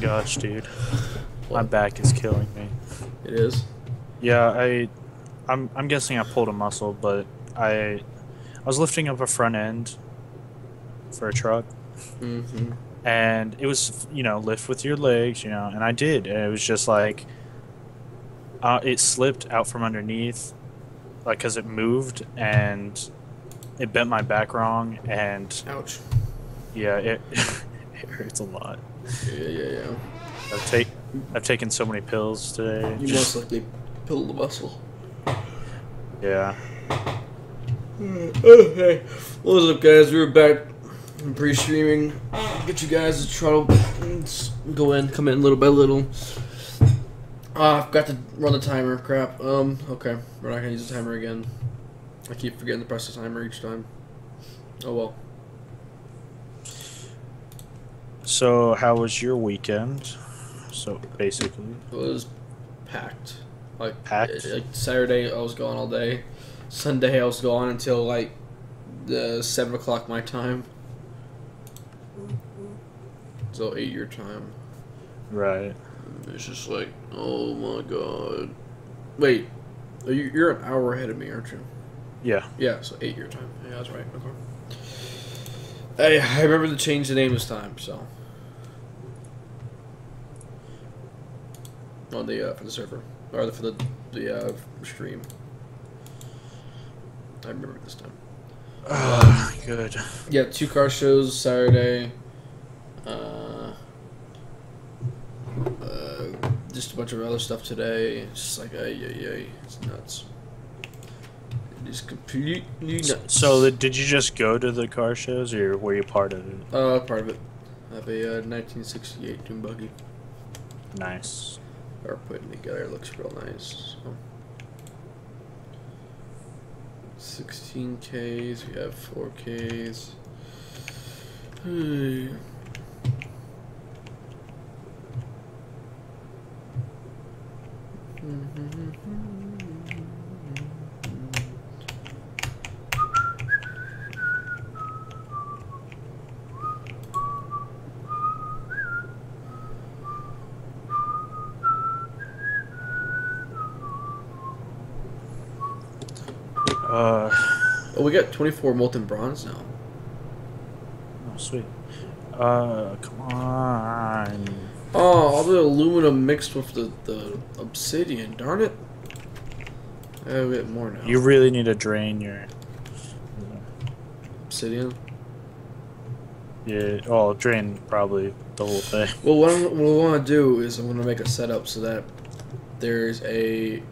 gosh, dude. My back is killing me. It is. Yeah, I, I'm I'm guessing I pulled a muscle, but I, I was lifting up a front end for a truck, Mm-hmm. and it was you know lift with your legs, you know, and I did, and it was just like, uh, it slipped out from underneath, like because it moved and it bent my back wrong, and Ouch. yeah, it it hurts a lot. Yeah, yeah, yeah. I've take I've taken so many pills today. You just- most likely pulled the muscle. yeah. Oh, hey. What's up, guys? We're back I'm pre-streaming. Get you guys to try to go in, come in little by little. Ah, I forgot to run the timer. Crap. Um, okay. We're not gonna use the timer again. I keep forgetting to press the timer each time. Oh well. So how was your weekend? So basically, It was packed. Like Packed? Like Saturday, I was gone all day. Sunday, I was gone until like the seven o'clock my time. So eight your time. right? It's just like, oh my god. Wait, are you, you're an hour ahead of me, aren't you? Yeah. Yeah, so eight your time. Yeah, that's right. Okay. I I remember to change the name this time, so. On the uh, for the server or the, for the the uh, stream. I remember this time. Ah, good. Yeah, two car shows Saturday. Uh, uh, just a bunch of other stuff today. It's just like, ay, ay, ay. It's nuts. It is completely nuts. So the, did you just go to the car shows, or were you part of it? Uh, part of it. I have a uh, 1968 Dune Buggy. Nice. Are putting together. Looks real nice. So. 16Ks. We have 4Ks. Hey. Mm-hmm. Uh, Oh, we got 24 molten bronze now. oh, sweet. Uh, come on. Oh, all the aluminum mixed with the, the obsidian. Darn it. Oh, we get more now. You really need to drain your. obsidian. Yeah. Oh, drain probably the whole thing. Well, what, I'm, what I want to do is I'm going to make a setup so that there's a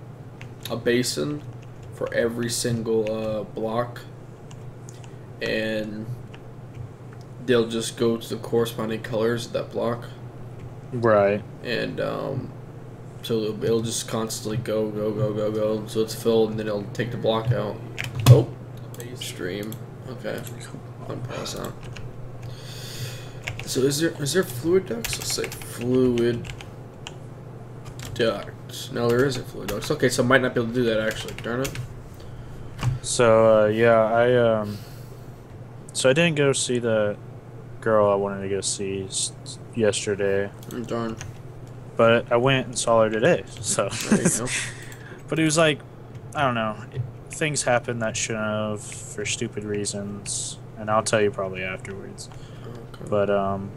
a basin for every single uh, block, and they'll just go to the corresponding colors of that block, Right. and um, so it'll, it'll just constantly go, go, go, go, go. So it's filled, and then it'll take the block out. Oh, stream. Okay, unpause that. So is there is there fluid ducts? Let's say fluid No, there isn't fluid ducts. Okay, so I might not be able to do that actually. Darn it. So uh, yeah, I um. So I didn't go see the girl I wanted to go see yesterday, Mm, Darn. but I went and saw her today. So. There you go. But it was like, I don't know, things happen that shouldn't have for stupid reasons, and I'll tell you probably afterwards. Okay. But um,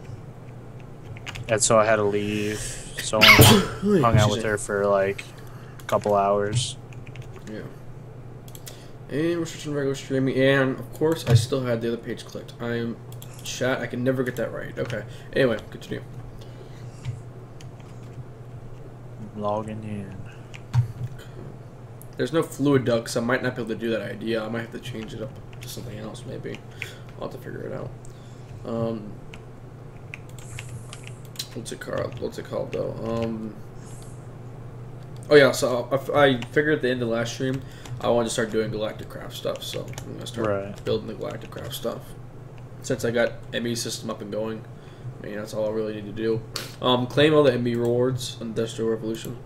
and so I had to leave. So I hung out with her for like a couple hours. Yeah. And we're switching regular streaming, and of course, I still had the other page clicked. I am chat. I can never get that right. Okay. Anyway, continue. Logging in. There's no fluid ducts. I might not be able to do that idea. I might have to change it up to something else. Maybe. I'll have to figure it out. Um. What's it called? What's it called though? Um. Oh yeah, so I, I figured at the end of last stream, I wanted to start doing Galacticraft stuff. So I'm gonna start Right. building the Galacticraft stuff. Since I got ME system up and going, I mean that's all I really need to do. Um, claim all the ME rewards on Industrial Revolution.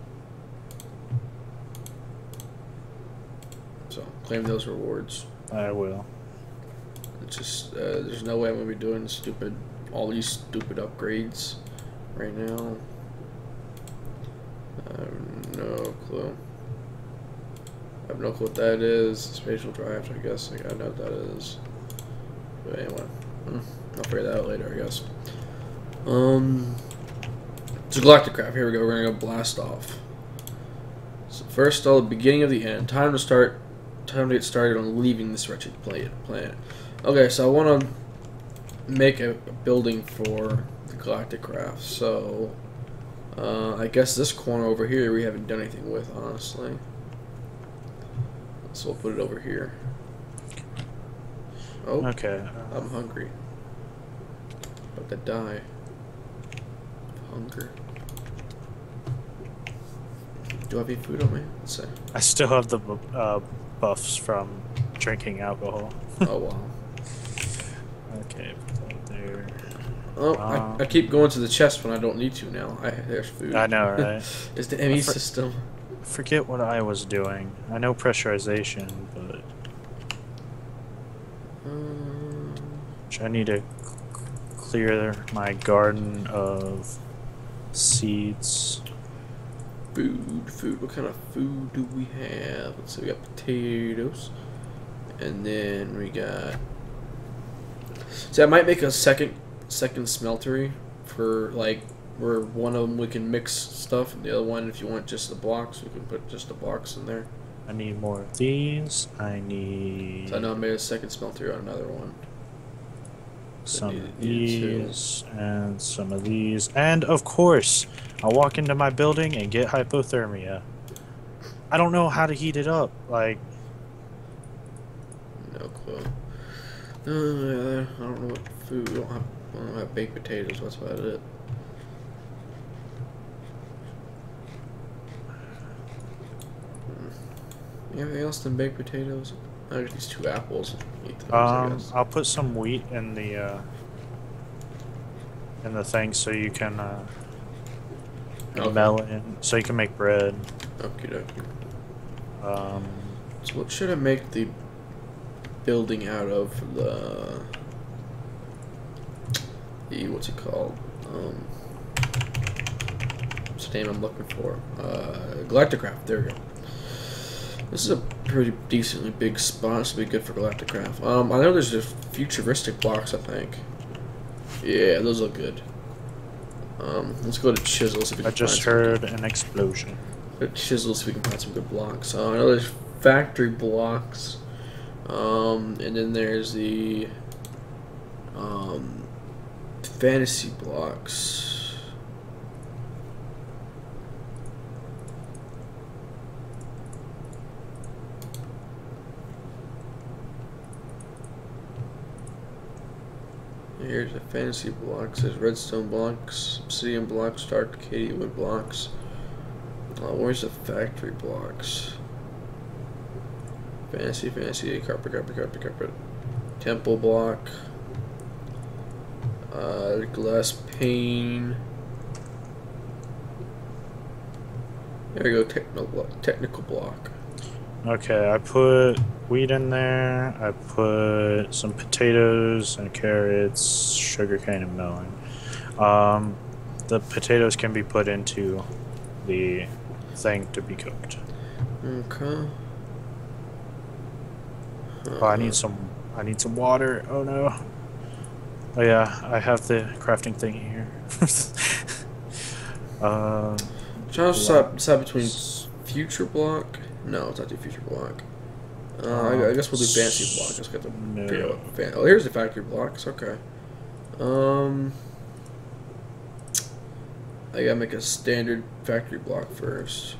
So claim those rewards. I will. It's just uh, there's no way I'm gonna be doing stupid all these stupid upgrades right now. I have no clue. I have no clue what that is. Spatial drives, I guess. Like, I know what that is. But anyway, hmm, I'll figure that out later, I guess. Um, so Galacticraft. Here we go. We're gonna go blast off. So first, all the beginning of the end. Time to start. Time to get started on leaving this wretched planet. Planet. Okay, so I want to make a, a building for Galacticraft. So uh, I guess this corner over here we haven't done anything with, honestly. So we'll put it over here. Oh, Okay. I'm hungry. About to die. Hunger. Do I have any food on me? Let's see. I still have the uh, buffs from drinking alcohol. Oh wow. Okay, put that there. Oh, Uh, I, I keep going to the chest when I don't need to now. I there's food. I know, right? it's the ME for- system. Forget what I was doing. I know pressurization, but Um, I need to c- clear my garden of seeds. food, food. What kind of food do we have? Let's see. We got potatoes, and then we got. See, I might make a second second smeltery for like where one of them we can mix stuff, and the other one, if you want just the blocks, we can put just the blocks in there. I need more of these. I need So I know I made a second smeltery on another one. some need- of these and some of these. And of course, I'll walk into my building and get hypothermia. I don't know how to heat it up. Like, No clue. Uh, I don't know what food. We don't have. I don't have baked potatoes. That's about it. Hmm. Anything else than baked potatoes? I got these two apples. Those, um, I'll put some wheat in the uh, in the thing so you can uh, Okay. melon, so you can make bread. Okie dokie. Um, So what should I make the building out of the the what's it called? Um, what's the name I'm looking for? Uh, Galacticraft. There we go. This is a pretty decently big spot. This will be good for Galacticraft. Um, I know there's a futuristic blocks. I think. Yeah, those look good. Um, let's go to chisels. I can just heard an explosion. Good chisels so we can find some good blocks. Uh, I know there's factory blocks. Um, and then there's the um, fantasy blocks. Here's the fantasy blocks. There's redstone blocks, obsidian blocks, dark Katie wood blocks. Uh, where's the factory blocks? Fantasy, fantasy, carpet, carpet, carpet, carpet. Temple block. Uh, glass pane. There we go, block, technical block. Okay, I put wheat in there. I put some potatoes and carrots, sugarcane, and melon. Um, the potatoes can be put into the thing to be cooked. Okay. Oh, I need some. I need some water. Oh no. Oh yeah, I have the crafting thing here. uh, Trying to decide, decide between future block. No, it's not the future block. Uh, I, I guess we'll do fancy block. Just got figure out. no. Fan- oh, here's the factory blocks. Okay. Um, I gotta make a standard factory block first.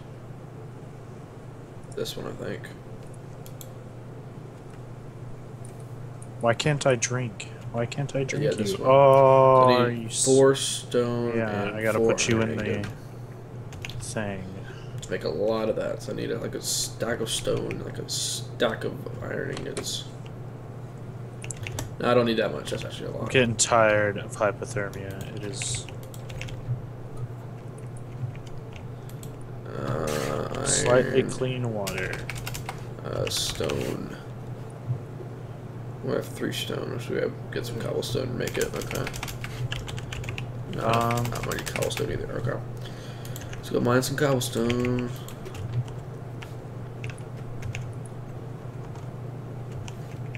This one, I think. Why can't I drink? Why can't I drink Yeah, this you? one. Oh, I you four stone. Yeah, I gotta put you in the thing. Make a lot of that, so I need a, like a stack of stone, like a stack of iron ingots. No, I don't need that much. That's actually a I'm lot. getting tired of hypothermia. It is Uh, slightly clean water. Uh, stone. We have three stone, so we have get some cobblestone to make it. Okay. No, Um, I don't need cobblestone either. Okay. Let's go mine some cobblestone.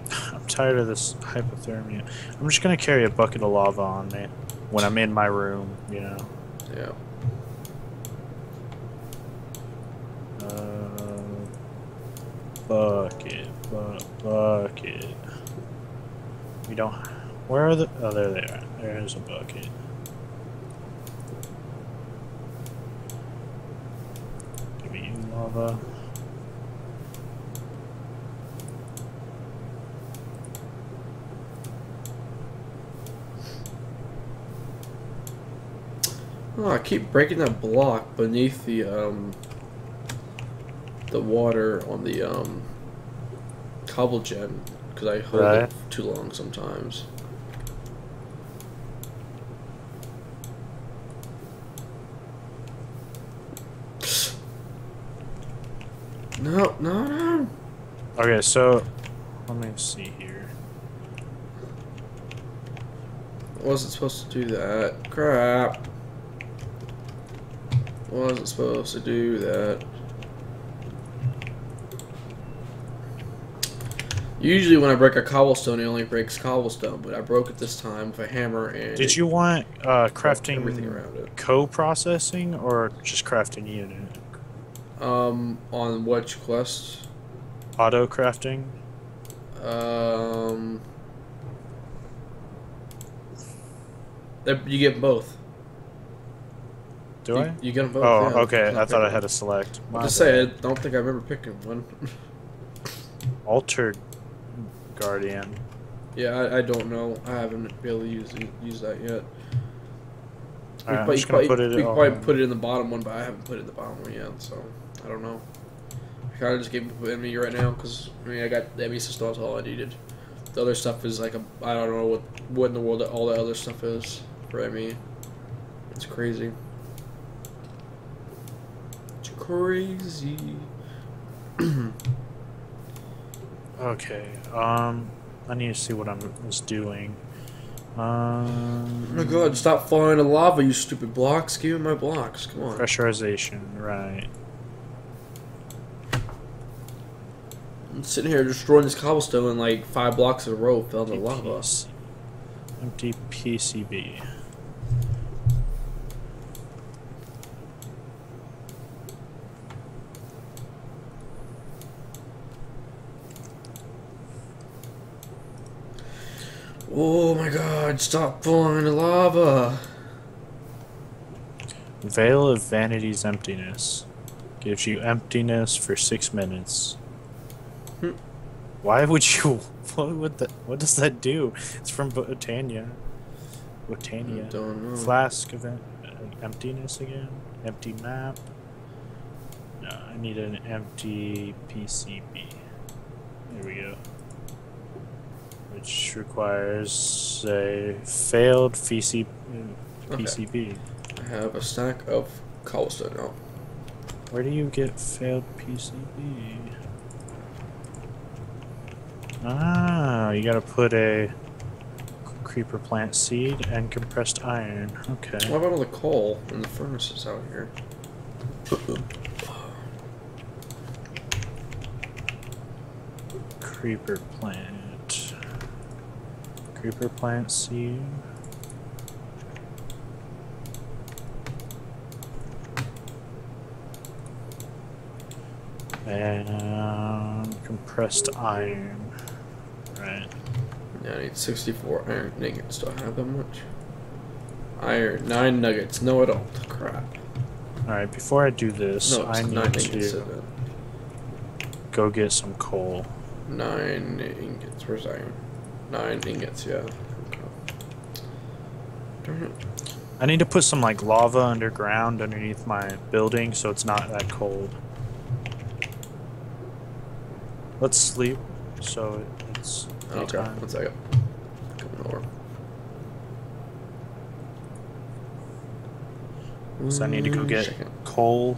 I'm tired of this hypothermia. I'm just gonna carry a bucket of lava on me when I'm in my room. You know. Yeah. Uh, bucket, bu- bucket. We don't. Where are the? Oh, there they are. There's a bucket. Give me lava. Oh, I keep breaking that block beneath the um the water on the um cobble gen because I hold Right. it too long sometimes. No, no, no. Okay, so let me see here. Wasn't supposed to do that. Crap. Wasn't supposed to do that. Usually when I break a cobblestone, it only breaks cobblestone, but I broke it this time with a hammer and Did you want uh, crafting everything around it. co-processing or just crafting unit? Um, on which quest? Auto crafting. Um, you get both. Do you, I? You get them both. Oh, yeah. okay. I thought I had to select. I'm just saying, I don't think I remember picking one. Altered Guardian. Yeah, I, I don't know. I haven't been able to use use that yet. We I'm quite- just gonna quite- put it we on- quite put it in the bottom one, but I haven't put it in the bottom one yet, so I don't know. I kind of just gave it to me right now because I mean I got the ME system. That's all I needed. The other stuff is like a I don't know what what in the world all the other stuff is for ME. It's crazy. It's crazy. Okay. Um, I need to see what I was doing. Um, Oh my god, stop falling in lava, you stupid blocks. Give me my blocks. Come on. Pressurization, right. I'm sitting here destroying this cobblestone and like five blocks in a row fell in the lava. PC Empty PCB. Oh my god, stop falling in the lava. Veil of Vanity's Emptiness. Gives you emptiness for six minutes. Hmm. Why would you? What would that? What does that do? It's from Botania. Botania. Don't know. Flask of em- uh, emptiness again. Empty map. No, I need an empty PCB. There we go. Which requires a failed uh, Okay. PCB. I have a stack of cobblestone now. Where do you get failed PCB? Ah, you gotta put a creeper plant seed and compressed iron. Okay. What about all the coal in the furnaces out here? Creeper plant. Creeper plant seed. And compressed iron. Right. Yeah, I need 64 iron nuggets. Do I have that much? Iron, 9 nuggets. No, don't. Crap. Alright, before I do this, No, I need to go get some coal. 9 ingots. Where's iron? 9 ingots, yeah. Darn it. I need to put some like lava underground underneath my building so it's not that cold. Let's sleep so it's Okay, one second. Coming over. So I need to go get second. coal.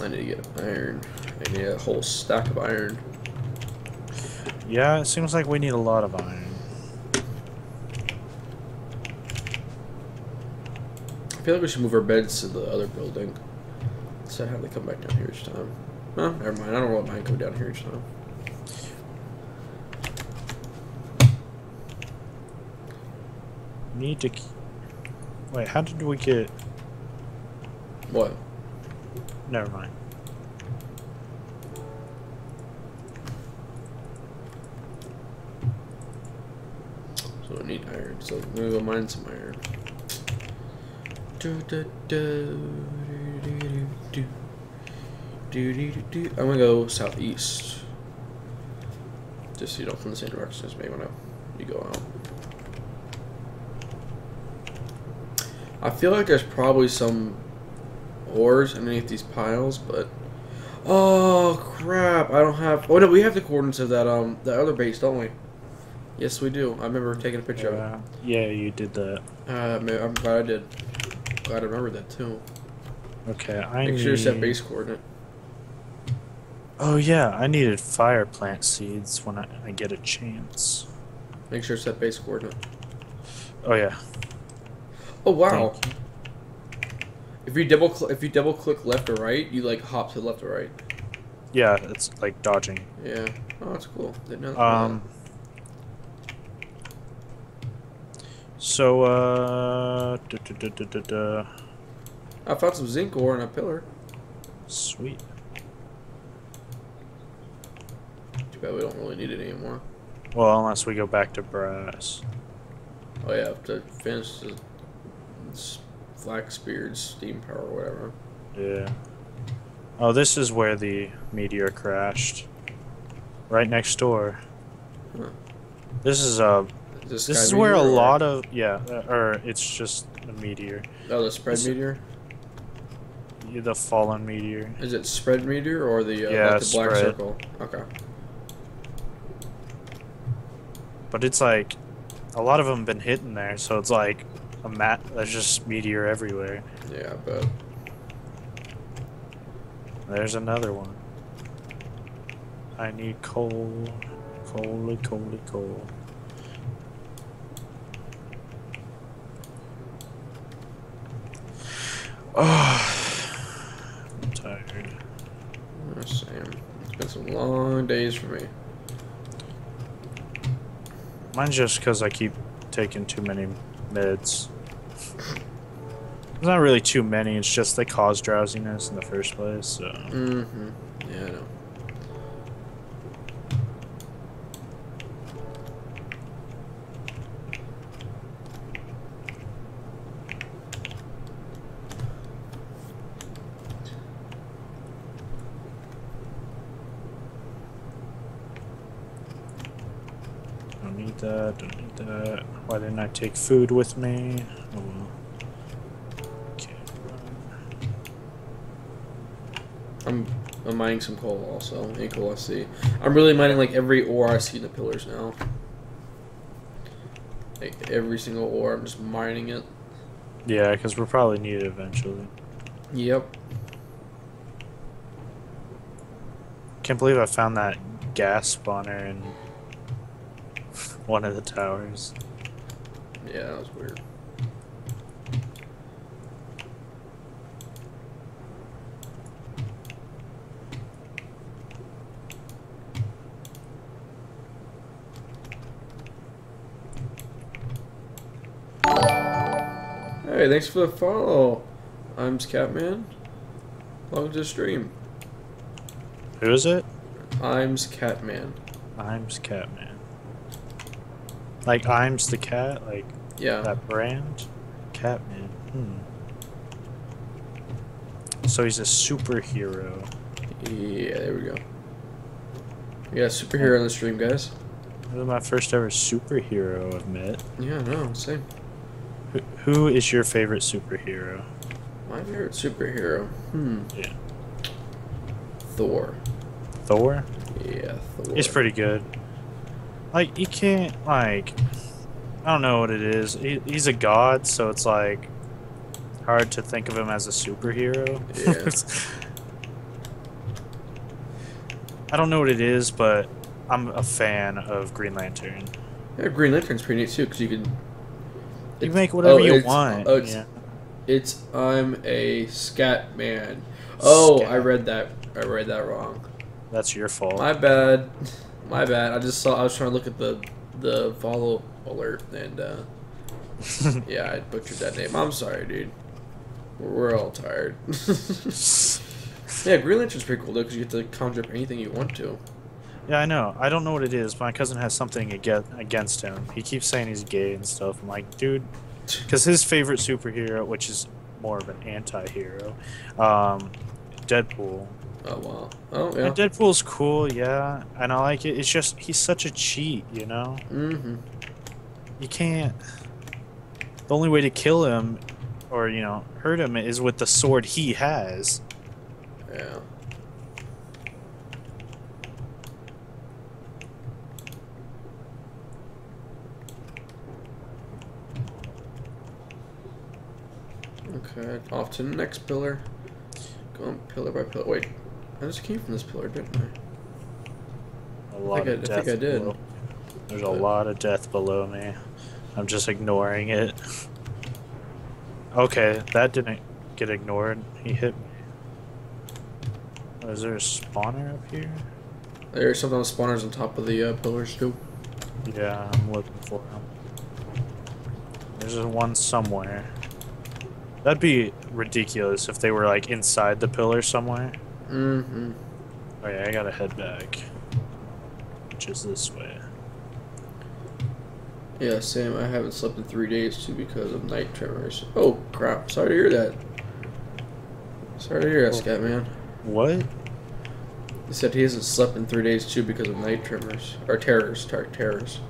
I need to get iron. I need a whole stack of iron. Yeah, it seems like we need a lot of iron. I feel like we should move our beds to the other building. So have they come back down here each time. Oh, never mind. I don't want mine come down here each time. Need to. Wait, how did we get? What? Never mind. So I need iron. So I'm go mine some iron. Do, do, do. Do, do, do, do. I'm gonna go southeast. Just so you don't from the same direction as me when I, you go out. I feel like there's probably some ores underneath these piles, but oh crap! I don't have. Oh no, we have the coordinates of that um the other base, don't we? Yes, we do. I remember taking a picture of it. Yeah, you did that. Uh, I'm glad I did. Glad I remembered that too. Okay, I Make need. sure you set base coordinate. Oh yeah, I needed fire plant seeds when I, I get a chance. Make sure you set base coordinate. Oh yeah. Oh wow! If you double if you double click left or right, you like hop to left or right. Yeah, it's like dodging. Yeah. Oh, that's cool. Um. So uh, duh, duh, duh. I found some zinc ore in a pillar. sweet. Too bad we don't really need it anymore. Well, unless we go back to brass. Oh yeah, to finish the Flaxbeard's steam power whatever. Yeah. Oh, this is where the meteor crashed. Right next door. Huh. This is uh Is this is where a Meteor or- lot of yeah, uh, or it's just a meteor. Oh, the spread This- meteor. The fallen meteor. Is it spread meteor or the uh, Yeah, like the black spread. circle? Okay. But it's like a lot of them been hitting there, so it's like a mat. There's just meteor everywhere. Yeah, but There's another one. I need coal, coal, coal, coal. Oh, I'm tired. oh, Sam, it's been some long days for me. Mine's just because I keep taking too many meds. It's not really too many, it's just they cause drowsiness in the first place, so. Mm-hmm. Yeah, I know. Don't need that, don't need that. Why didn't I take food with me? Oh well. Can't run. I'm I'm mining some coal also. Any coal I see. I'm really mining like every ore I see in the pillars now. Like every single ore, I'm just mining it. Yeah, because we'll probably need it eventually. Yep. Can't believe I found that gas spawner in one of the towers. Yeah, that was weird. Hey, thanks for the follow. I'm Catman. Welcome to the stream. Who is it? Im's Catman. Ims Catman. Like Ims the cat, like Yeah. that brand? Catman. Hmm. So he's a superhero. Yeah, there we go. We got a superhero on the stream, guys. This is my first ever superhero I've met. Yeah, no, same. Who, is your favorite superhero? My favorite superhero. Hmm. Yeah. Thor. Thor? Yeah, Thor. He's pretty good. Like, you can't, like, I don't know what it is. He, he's a god, so it's like hard to think of him as a superhero. Yeah. I don't know what it is, but I'm a fan of Green Lantern. Yeah, Green Lantern's pretty neat too because you can. You it's- make whatever oh, you want. Oh, it's, yeah. it's I'm a scat man. Oh, I read that. I read that wrong. That's your fault. My bad. My bad. I just saw. I was trying to look at the the follow alert and uh, yeah, I butchered that name. I'm sorry, dude. We're, we're all tired. yeah, Green Lantern's pretty cool though because you get to conjure up anything you want to. Yeah, I know. I don't know what it is. My cousin has something against him. He keeps saying he's gay and stuff. I'm like, dude, because his favorite superhero, which is more of an anti-hero, um, Deadpool. Oh wow. Oh yeah. And Deadpool's cool, yeah, and I like it. It's just he's such a cheat, you know. Mm-hmm. You can't. The only way to kill him, or you know, hurt him, is with the sword he has. Yeah. Okay, off to the next pillar. Going pillar by pillar. Wait, I just came from this pillar, didn't I? A lot I- of I death think I did. below. There's a But- lot of death below me. I'm just ignoring it. Okay, that didn't get ignored. He hit me. Oh, Is there a spawner up here? There's something on spawners on top of the uh, pillars too. Yeah, I'm looking for him. There's a one somewhere. That'd be ridiculous if they were like inside the pillar somewhere. Mm-hmm. Oh yeah, I gotta head back. Which is this way. Yeah, Sam, I haven't slept in three days too because of night tremors. Oh crap! Sorry to hear that. Sorry to hear that, Oh. Scatman. What? He said he hasn't slept in three days too because of night tremors or terrors. Tar- terrors.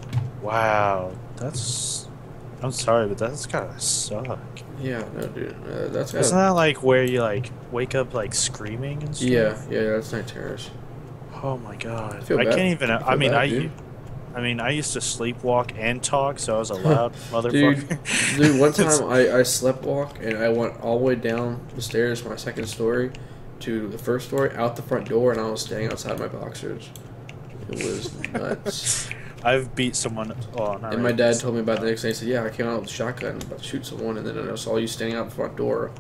Wow, that's. I'm sorry, but that's gotta suck. Yeah, no, dude. Uh, that's Isn't that like where you like wake up like screaming and stuff? yeah, yeah, that's night terrors. Oh my god. I, bad. can't even. I I, mean, bad, I. dude. I mean, I used to sleepwalk and talk, so I was a loud motherfucker. Dude, one time I, I slept walk and I went all the way down the stairs from my second story to the first story out the front door and I was staying outside my boxers. It was nuts. I've beat someone. Oh, and my dad told me about the next day. He said, "Yeah, I came out with a shotgun about to shoot someone, and then I saw you standing out the front door,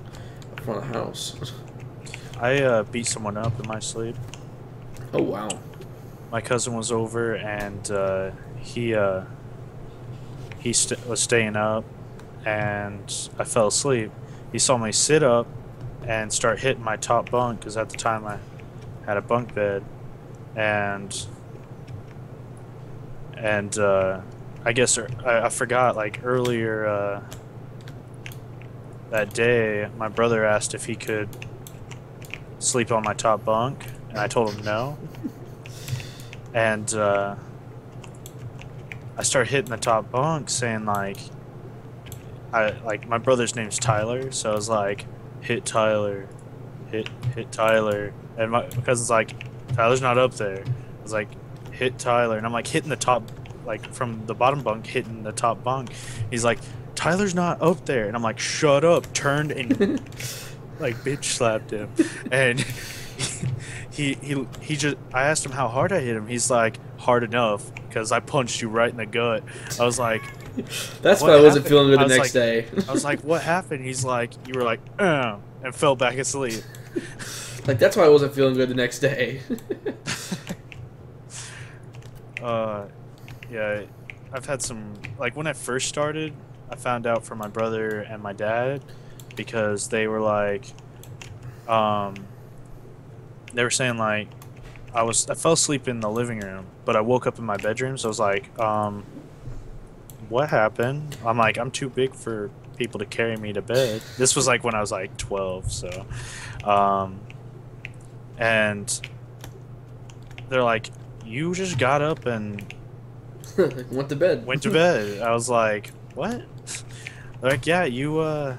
in front of the house." I uh, beat someone up in my sleep. oh wow! My cousin was over, and uh, he uh, he st- was staying up, and I fell asleep. He saw me sit up and start hitting my top bunk because at the time I had a bunk bed, and and uh, I guess er- I, I forgot like earlier uh, that day, my brother asked if he could sleep on my top bunk, and I told him no. And uh, I started hitting the top bunk, saying like, I like my brother's name's Tyler, so I was like, hit Tyler, hit hit Tyler, and my cousin's like, Tyler's not up there. I was like, hit Tyler, and I'm like hitting the top, like from the bottom bunk, hitting the top bunk. He's like, Tyler's not up there, and I'm like, shut up, turned and like bitch slapped him, and he he he just I asked him how hard I hit him. He's like, hard enough, because I punched you right in the gut. I was like. That's What why I wasn't happened? feeling good the next like- day. I was like, "What happened?" He's like, "You were like, uh," and fell back asleep. like that's why I wasn't feeling good the next day. Uh, yeah, I've had some like when I first started, I found out from my brother and my dad because they were like, um, they were saying like, I was I fell asleep in the living room, but I woke up in my bedroom, so I was like, um, what happened? I'm like, I'm too big for people to carry me to bed. This was like when I was like 12, so, um, and they're like, you just got up and Went to bed. went to bed. I was like, what? Like, yeah, you uh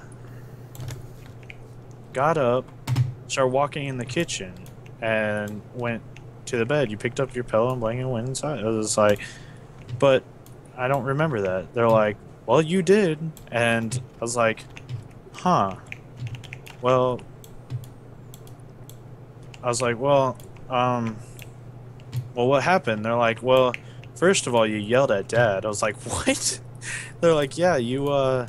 got up, started walking in the kitchen, and went to the bed. You picked up your pillow and blanket and went inside. I was like, but I don't remember that. They're like, well, you did, and I was like, huh. Well, I was like, well, um, well, what happened? They're like, well, first of all, you yelled at dad. I was like, what? They're like, yeah, you, uh,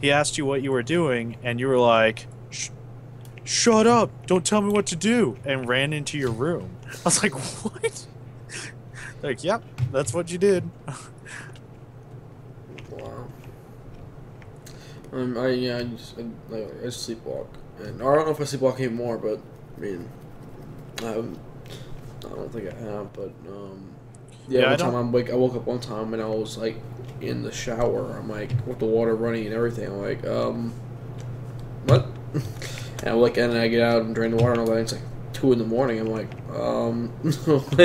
he asked you what you were doing, and you were like, Sh- shut up, don't tell me what to do, and ran into your room. I was like, what? like, yep, that's what you did. Wow. Um, I yeah, I just I, like, I sleepwalk, and I don't know if I sleepwalk anymore, but I mean, I haven't. I don't think I have, but um, yeah. Yeah, one time I'm wake, I woke up one time and I was like in the shower. I'm like with the water running and everything. I'm like, um, what? and I look and I get out and drain the water and all that. It's like two in the morning. I'm like, um, what?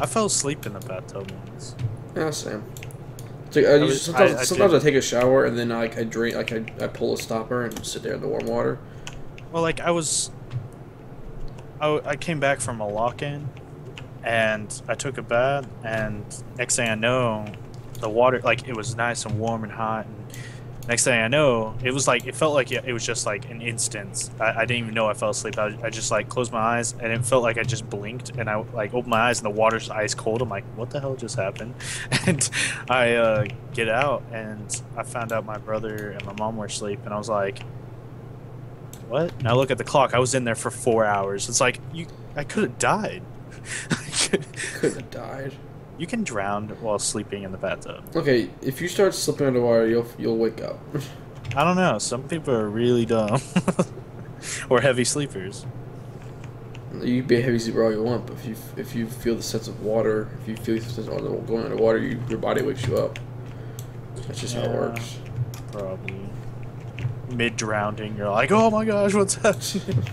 I fell asleep in the bathtub once. Yeah, same. It's like, I, I was- sometimes I- I sometimes I take a shower and then like I drink like I, I pull a stopper and sit there in the warm water. Well, like I was, I, I came back from a lock-in, and I took a bath, and next thing I know, the water like it was nice and warm and hot, and next thing I know, it was like it felt like it, was just like an instant. I, I didn't even know I fell asleep. I, I just like closed my eyes, and it felt like I just blinked, and I like opened my eyes, and the water's ice cold. I'm like, what the hell just happened? And I uh, get out, and I found out my brother and my mom were asleep, and I was like what? And I look at the clock. I was in there for four hours. It's like you. I could have died. Could have died. you can drown while sleeping in the bathtub. Okay, if you start slipping underwater, you'll you'll wake up. I don't know. Some people are really dumb, or heavy sleepers. you can be a heavy sleeper all you want, but if you if you feel the sense of water, if you feel the sense of going underwater, you, your body wakes you up. That's just how it works. Probably mid drowning. You're like, oh my gosh, what's happening?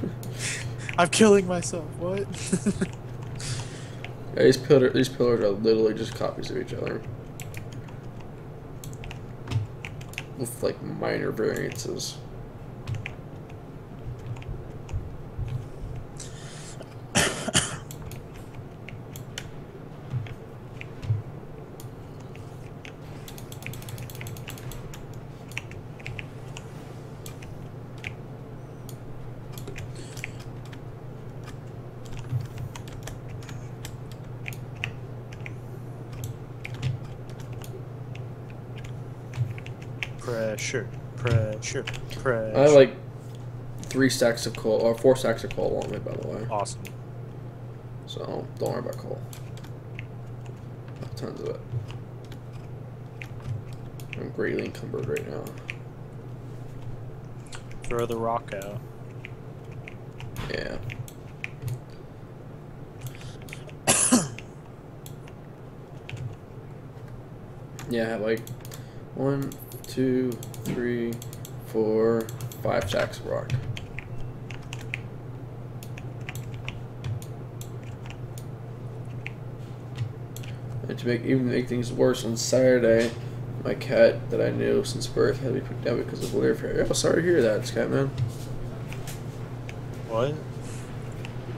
I'm killing myself. What? Yeah, these pillar these pillars are literally just copies of each other. With like minor variances. pressure, pressure. I have like three stacks of coal or four stacks of coal along way by the way. awesome. So don't worry about coal. Tons of it. I'm greatly encumbered right now. Throw the rock out. Yeah. yeah, I have like one, two, three, four, five stacks of rock. And to make even make things worse, on Saturday, my cat that I knew since birth had to be put down because of malaria. fever. Oh, sorry to hear that, Scatman. What?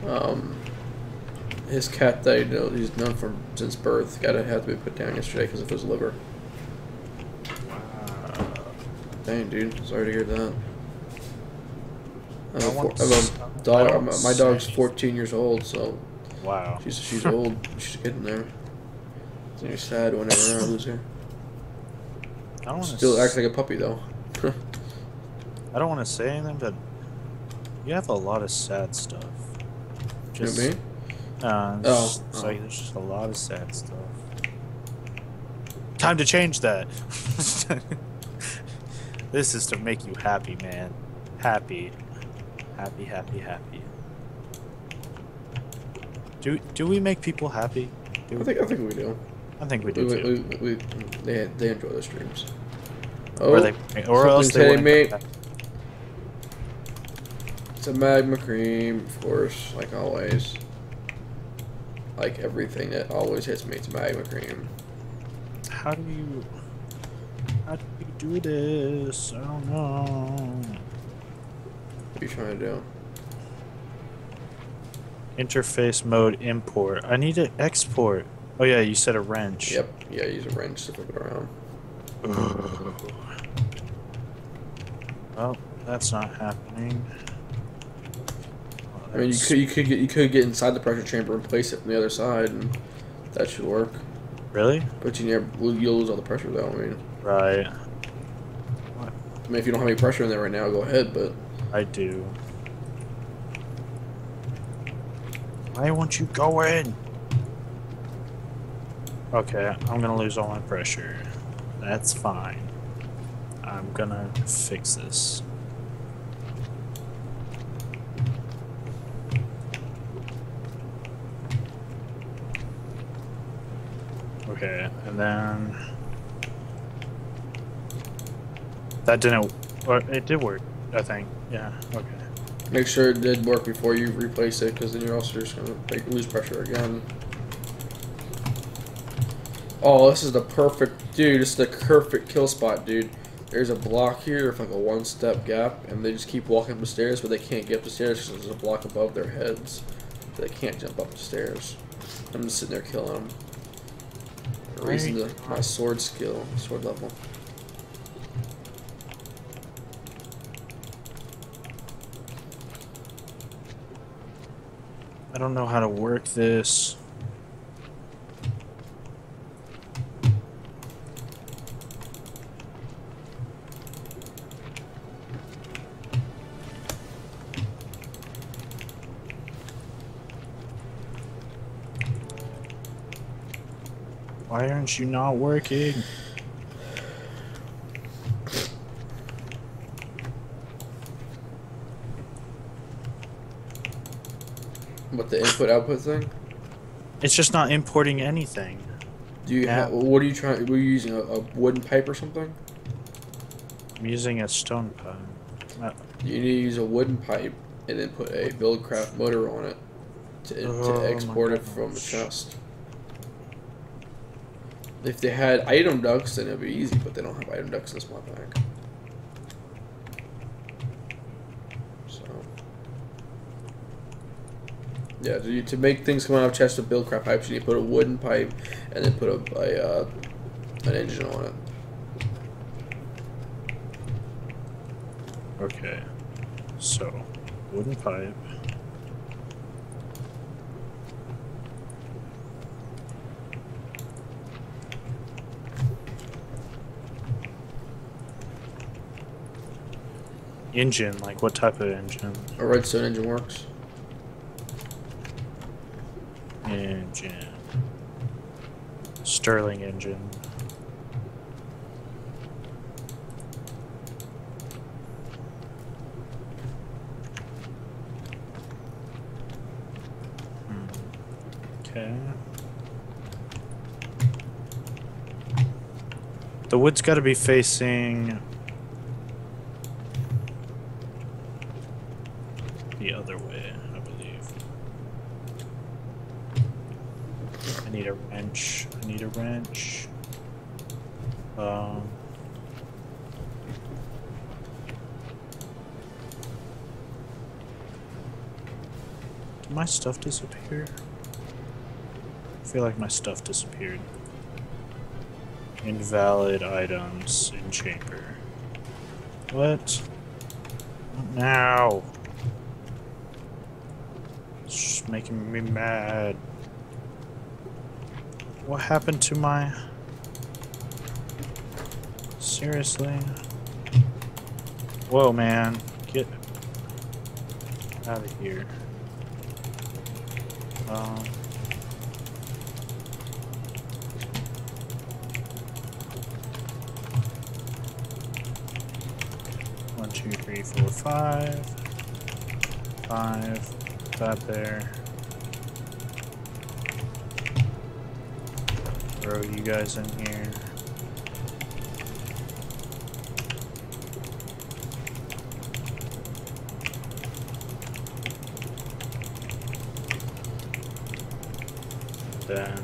Um, his cat that I know he's known from since birth got to have to be put down yesterday because of his liver. Wow. Dang, dude, sorry to hear that. I I have a, four, I have s- a I dog. My, dog's 14 years old, so Wow. she's she's old. She's getting there. It's gonna sad whenever I lose her. I don't want to. Still acts like a puppy though. I don't want to say anything, but you have a lot of sad stuff. You know Just, me? Uh, Oh, it's oh. like there's just a lot of sad stuff. Time to change that. this is to make you happy, man. Happy, happy, happy, happy. Do do we make people happy? Do I think I think we do. I think we do we, too. we, we, they they enjoy the streams. Oh, or they, or else they me. It's a magma cream, of course, like always. Like everything that always hits me, it's magma cream. How do you? Do this? I don't know. What are you trying to do? Interface mode import. I need to export. Oh yeah, you said a wrench. Yep, yeah, use a wrench to flip it around. Well, that's not happening. I mean, you could you could get you could get inside the pressure chamber and place it from the other side, and that should work. Really? But you never you'll lose all the pressure though. I mean, Right. I mean, if you don't have any pressure in there right now, go ahead. But I do. Why won't you go in? Okay, I'm gonna lose all my pressure. That's fine. I'm gonna fix this. Okay, and then that didn't. Or it did work, I think. Yeah. Okay. make sure it did work before you replace it, because then you're also just gonna like, lose pressure again. Oh, this is the perfect, dude. This is the perfect kill spot, dude. There's a block here, with like a one-step gap, and they just keep walking up the stairs, but they can't get up the stairs because there's a block above their heads. They can't jump up the stairs. I'm just sitting there killing them. Raising the, my sword skill, sword level. I don't know how to work this. Why aren't you not working? What the input output thing? It's just not importing anything. Do you Yeah. have? What are you trying? Were you using a, a wooden pipe or something? I'm using a stone pipe. Uh, You need to use a wooden pipe and then put a Buildcraft motor on it to, Oh to export it from the chest. If they had item ducts, then it'd be easy, but they don't have item ducts in this mod pack. So, yeah, to, to make things come out of chest with crap pipes, you need to put a wooden pipe and then put a, a uh, an engine on it. Okay. So, wooden pipe. Engine, like what type of engine? A redstone engine works. Engine. Stirling engine. Okay. The wood's got to be facing the other way, I believe. I need a wrench. Um. Did my stuff disappear? I feel like my stuff disappeared. Invalid items in chamber. What? Not now. It's just making me mad. What happened to my... Seriously? Whoa, man. Get out of here. Um... One, two, three, four, five. Five. That there. Throw you guys in here. Then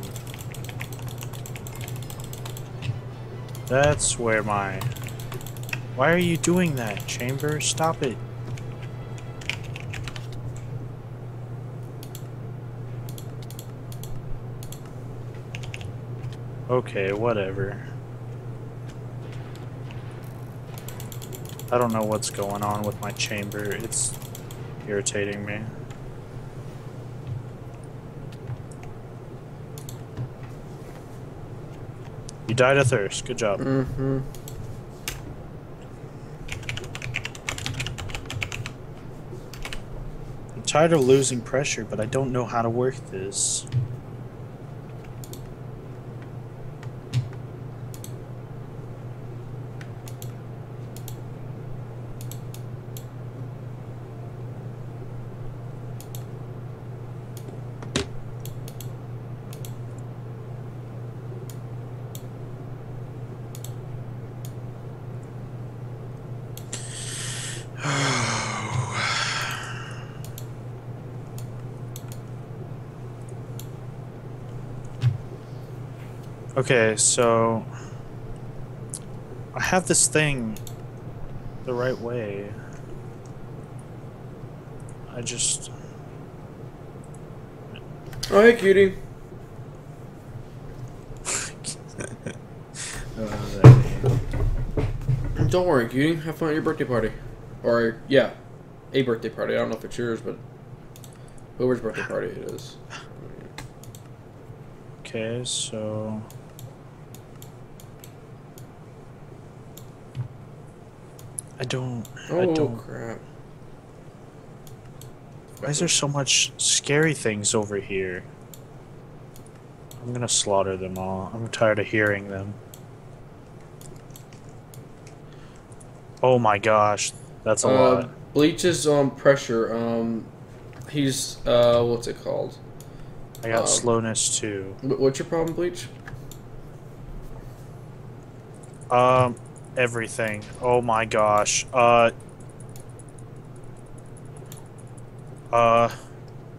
that's where my. Why are you doing that, Chamber? Stop it. Okay, whatever. I don't know what's going on with my chamber. It's irritating me. You died of thirst. Good job. Mm -hmm. I'm tired of losing pressure, but I don't know how to work this. Okay, so I have this thing the right way. I just Oh, hey, cutie. Don't worry, cutie. Have fun at your birthday party. Or, yeah, a birthday party. I don't know if it's yours, but whoever's birthday party it is. Okay, so I don't I Oh, don't crap. why is there so much scary things over here? I'm gonna slaughter them all. I'm tired of hearing them. Oh my gosh, that's a Uh, lot. Bleech is on pressure. Um, he's, uh, what's it called? I got um, slowness too. What's your problem, Bleech? Um, everything. Oh my gosh. Uh. Uh.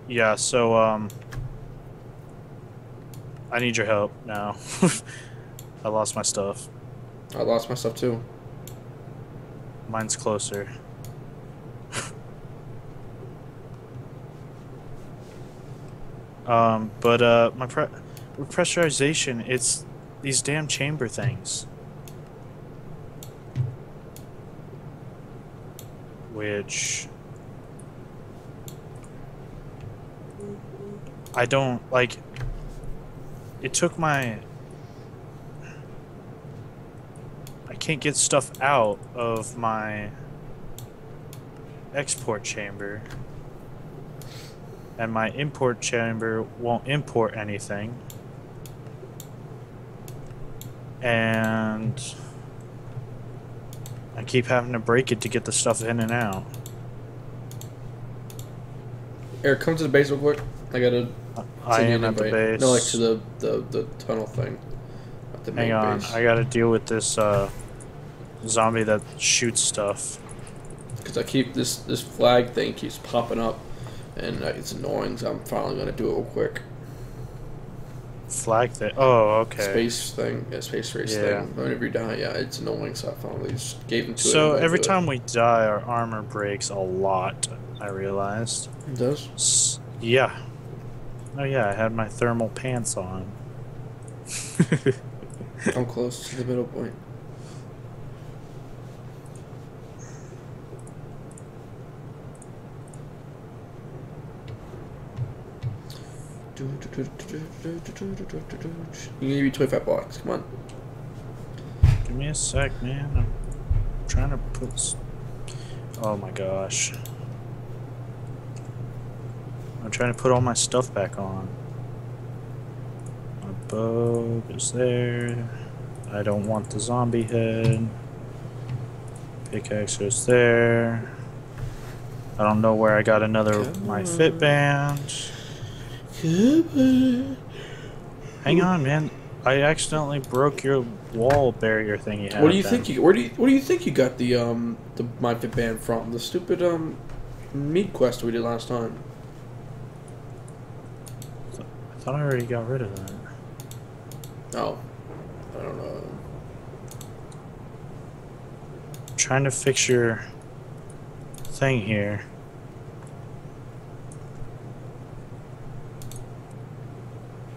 Yeah. So um. I need your help now. I lost my stuff. I lost my stuff too. Mine's closer. um, but uh, my pre- pressurization, it's these damn chamber things. Which I don't like. It took my. I can't get stuff out of my export chamber. And my import chamber won't import anything. And I keep having to break it to get the stuff in and out. Eric, come to the base real quick. I gotta. I am at the base. No, like to the the, the tunnel thing. At the main Hang on, base. I gotta deal with this uh, zombie that shoots stuff. Because I keep this this flag thing keeps popping up, and uh, it's annoying. So I'm finally gonna do it real quick. Flag thing. Oh, okay. Space thing, yeah, space race Yeah. thing. Whenever you die, yeah, it's annoying. So I finally just gave him to it. So every it. time we die, our armor breaks a lot. I realized. it does. S- yeah. Oh yeah, I had my thermal pants on. I'm close to the middle point. You give me 25 blocks. Come on. Give me a sec, man. I'm trying to put. Oh my gosh. I'm trying to put all my stuff back on. My bow is there. I don't want the zombie head. Pickaxe is there. I don't know where I got another my fit band. Hang on, man. I accidentally broke your wall barrier thing you had. What do you then. think you? Where do you? Where do you think you got the um the band from? The stupid um meat quest we did last time. I thought I already got rid of that. Oh, I don't know. I'm trying to fix your thing here.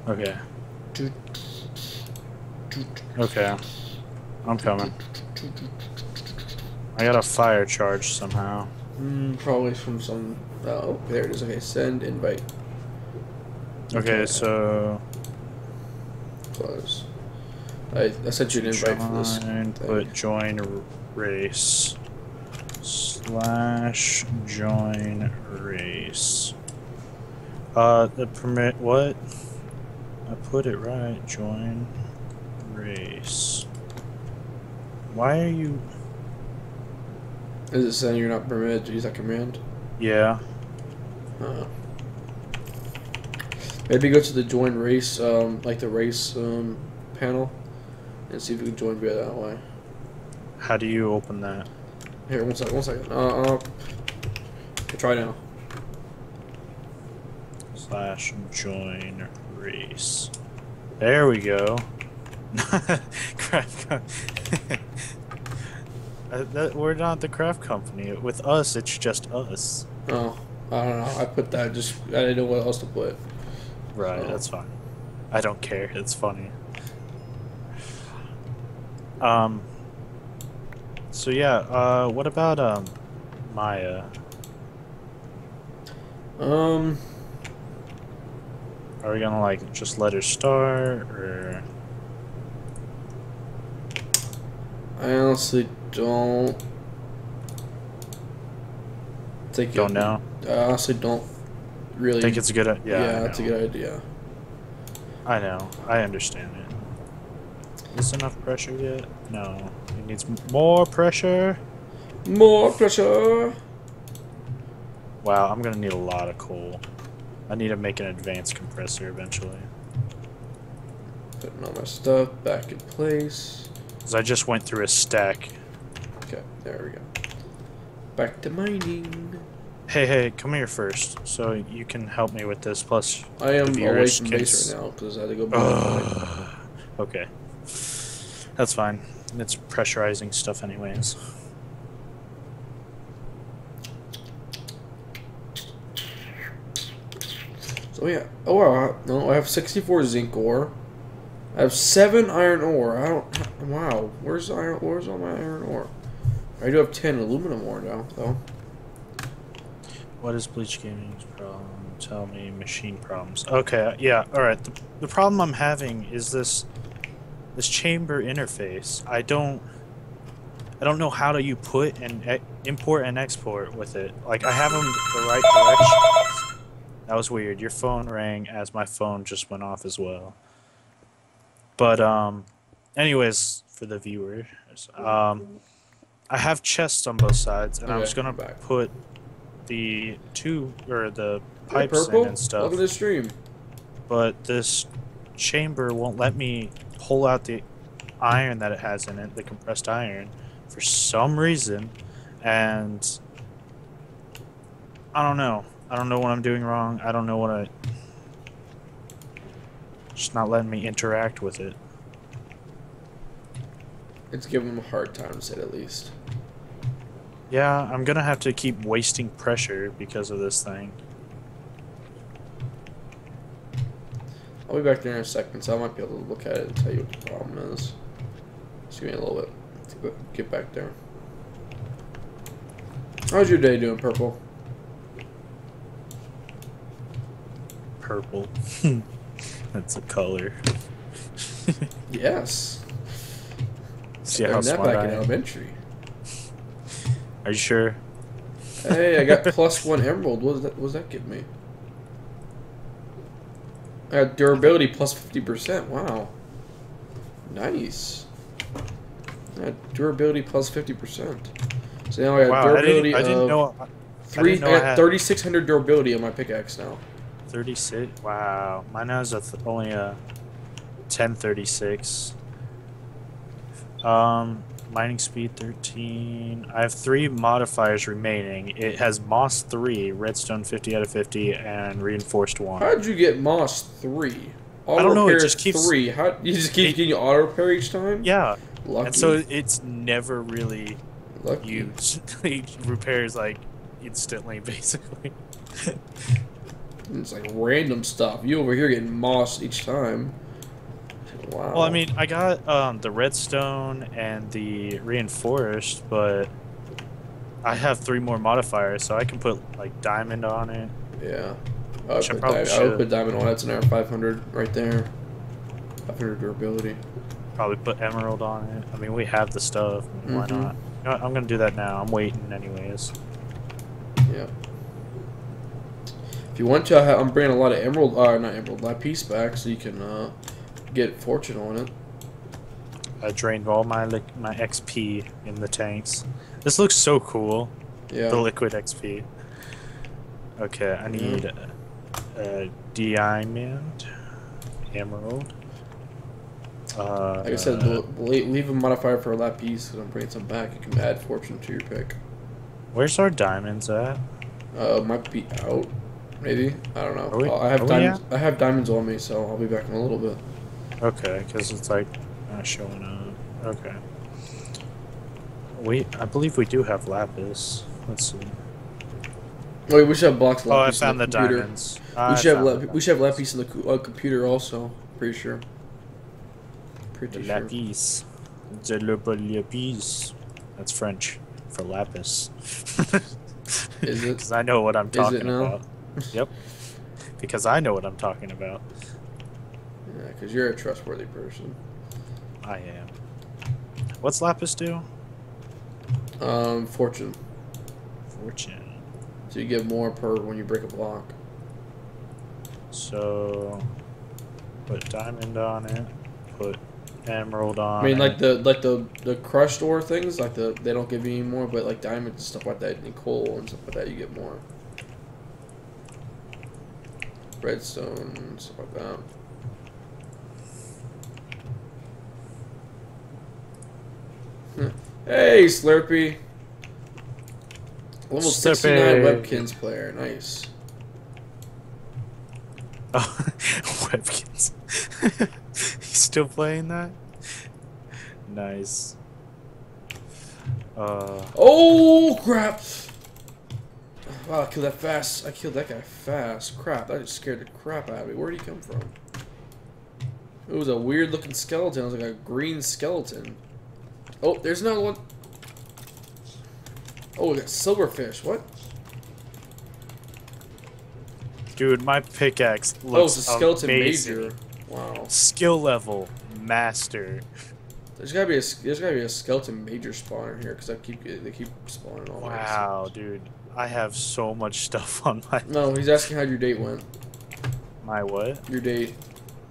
Okay. Okay. I'm coming. I got a fire charge somehow. Mm, probably from some. Oh, there it is. Okay, send invite. Okay, Okay. so Close. I, I sent you an invite for this. Join, thing. put join race slash join race. Uh, the permit what? I put it right. Join race. Why are you? Is it saying you're not permitted to use that command? Yeah. Uh, maybe go to the join race, um, like the race um, panel, and see if we can join via that way. How do you open that? Here, one second, one second. Uh, uh, try now. Slash join race. There we go. craft. Co- Uh, that, we're not the craft company. With us, it's just us. Oh, I don't know. I put that just I didn't know what else to put. Right, Oh. that's fine. I don't care. It's funny. Um. So yeah, uh, what about um, Maya? Um, Are we gonna like just let her start, or I honestly don't think don't it- know? I honestly don't really Think it's a good? Yeah, yeah, I that's a good idea. I know. I understand it. Is enough pressure yet? No. It needs more pressure. More pressure. Wow, I'm gonna need a lot of coal. I need to make an advanced compressor eventually. Putting all my stuff back in place. Cause I just went through a stack. Okay, there we go. Back to mining. Hey, hey, come here first, so you can help me with this. Plus, I am The away from can base right now because I had to go back. Okay, that's fine. It's pressurizing stuff, anyways. So yeah. Oh. No, I have 64 zinc ore. I have seven iron ore. I don't. Wow. Where's the iron? Where's all my iron ore? I do have 10 aluminum ore now, though. What is BleechGaming's problem? Tell me machine problems. Okay, yeah, all right. The, the problem I'm having is this this chamber interface. I don't I don't know how to you put and e- import and export with it. Like I have them the right directions. That was weird. Your phone rang as my phone just went off as well. But um anyways, for the viewers, um I have chests on both sides and I Okay, was going to back. put the two or the Hey, pipes in and stuff Welcome to the stream. but this chamber won't let me pull out the iron that it has in it, the compressed iron, for some reason, and I don't know. I don't know what I'm doing wrong. I don't know what I. Just not letting me interact with it. It's giving them a hard time, to say the least. Yeah, I'm gonna have to keep wasting pressure because of this thing. I'll be back there in a second, so I might be able to look at it and tell you what the problem is. Just give me a little bit to get back there. How's your day doing, Purple? Purple. That's a color. Yes. See I how that smart back I in elementary. Are you sure? Hey, I got plus one emerald. What does that, what does that give me? I got durability plus 50%. Wow. Nice. I got durability plus 50%. So now I got Wow, I durability didn't, I didn't of know. three. know I I got had- 3600 durability on my pickaxe now. 36. Wow, mine has a th- only a 1036. Um, mining speed 13. I have three modifiers remaining. It has moss 3, redstone 50 out of 50, and reinforced 1. How did you get moss three? Auto don't know, it repair just keeps- three. How you just keep getting auto repair each time? Yeah, Lucky. and so it's never really Lucky. used. it repairs like instantly, basically. It's like random stuff. You over here getting moss each time. Wow. Well, I mean, I got um, the redstone and the reinforced, but I have three more modifiers, so I can put like diamond on it. Yeah. I would, put probably diamond, I would put diamond on. That's an R500 right there. 500 durability. Probably put emerald on it. I mean, we have the stuff. I mean, Why Mhm. not? You know what, I'm gonna do that now. I'm waiting anyways. Yeah. If you want to, I'm bringing a lot of emerald, uh, not emerald, lapis back, so you can uh, get fortune on it. I drained all my li- my XP in the tanks. This looks so cool. Yeah. The liquid XP. Okay, I need a diamond, emerald. Uh, Like I said, le- le- leave a modifier for lapis, because I'm bringing some back. You can add fortune to your pick. where's our diamonds at? Uh, might be out, maybe. I don't know. We- I'll- have diamonds. I have diamonds on me, so I'll be back in a little bit. Okay, because it's like not showing up. Okay. We, I believe we do have lapis. Let's see. Wait, we should have blocks. Oh, I found the computer. diamonds. We I should have the we should have lapis in the co- uh, computer also. Pretty sure. The Pretty sure. lapis. The le lapis. That's French for lapis. Is it? Because I know what I'm Is it talking now? about. yep. Because I know what I'm talking about. Yeah, because you're a trustworthy person. I am. What's lapis do? Um, fortune. Fortune. So you get more per when you break a block. So put diamond on it. Put emerald on. I mean, it. like the like the the crushed ore things, like the they don't give you any more, but like diamonds and stuff like that, and coal and stuff like that, you get more. Redstone and stuff like that. Hmm. Hey, Slurpee. Level 69 Slurpee. Webkinz player. Nice. Oh, Webkinz. He's still playing that? Nice. Uh, Oh, crap. Wow, I killed that fast. I killed that guy fast. Crap, that just scared the crap out of me. Where'd he come from? It was a weird looking skeleton. It was like a green skeleton. Oh, there's another one. Oh, we got silverfish. What? dude, my pickaxe looks oh, it's a skeleton amazing. major. Wow. Skill level master. There's gotta be a there's gotta be a skeleton major spawner here because I keep they keep spawning all. my Wow, dude. I have so much stuff on my No, he's asking how your date went. my what? Your date.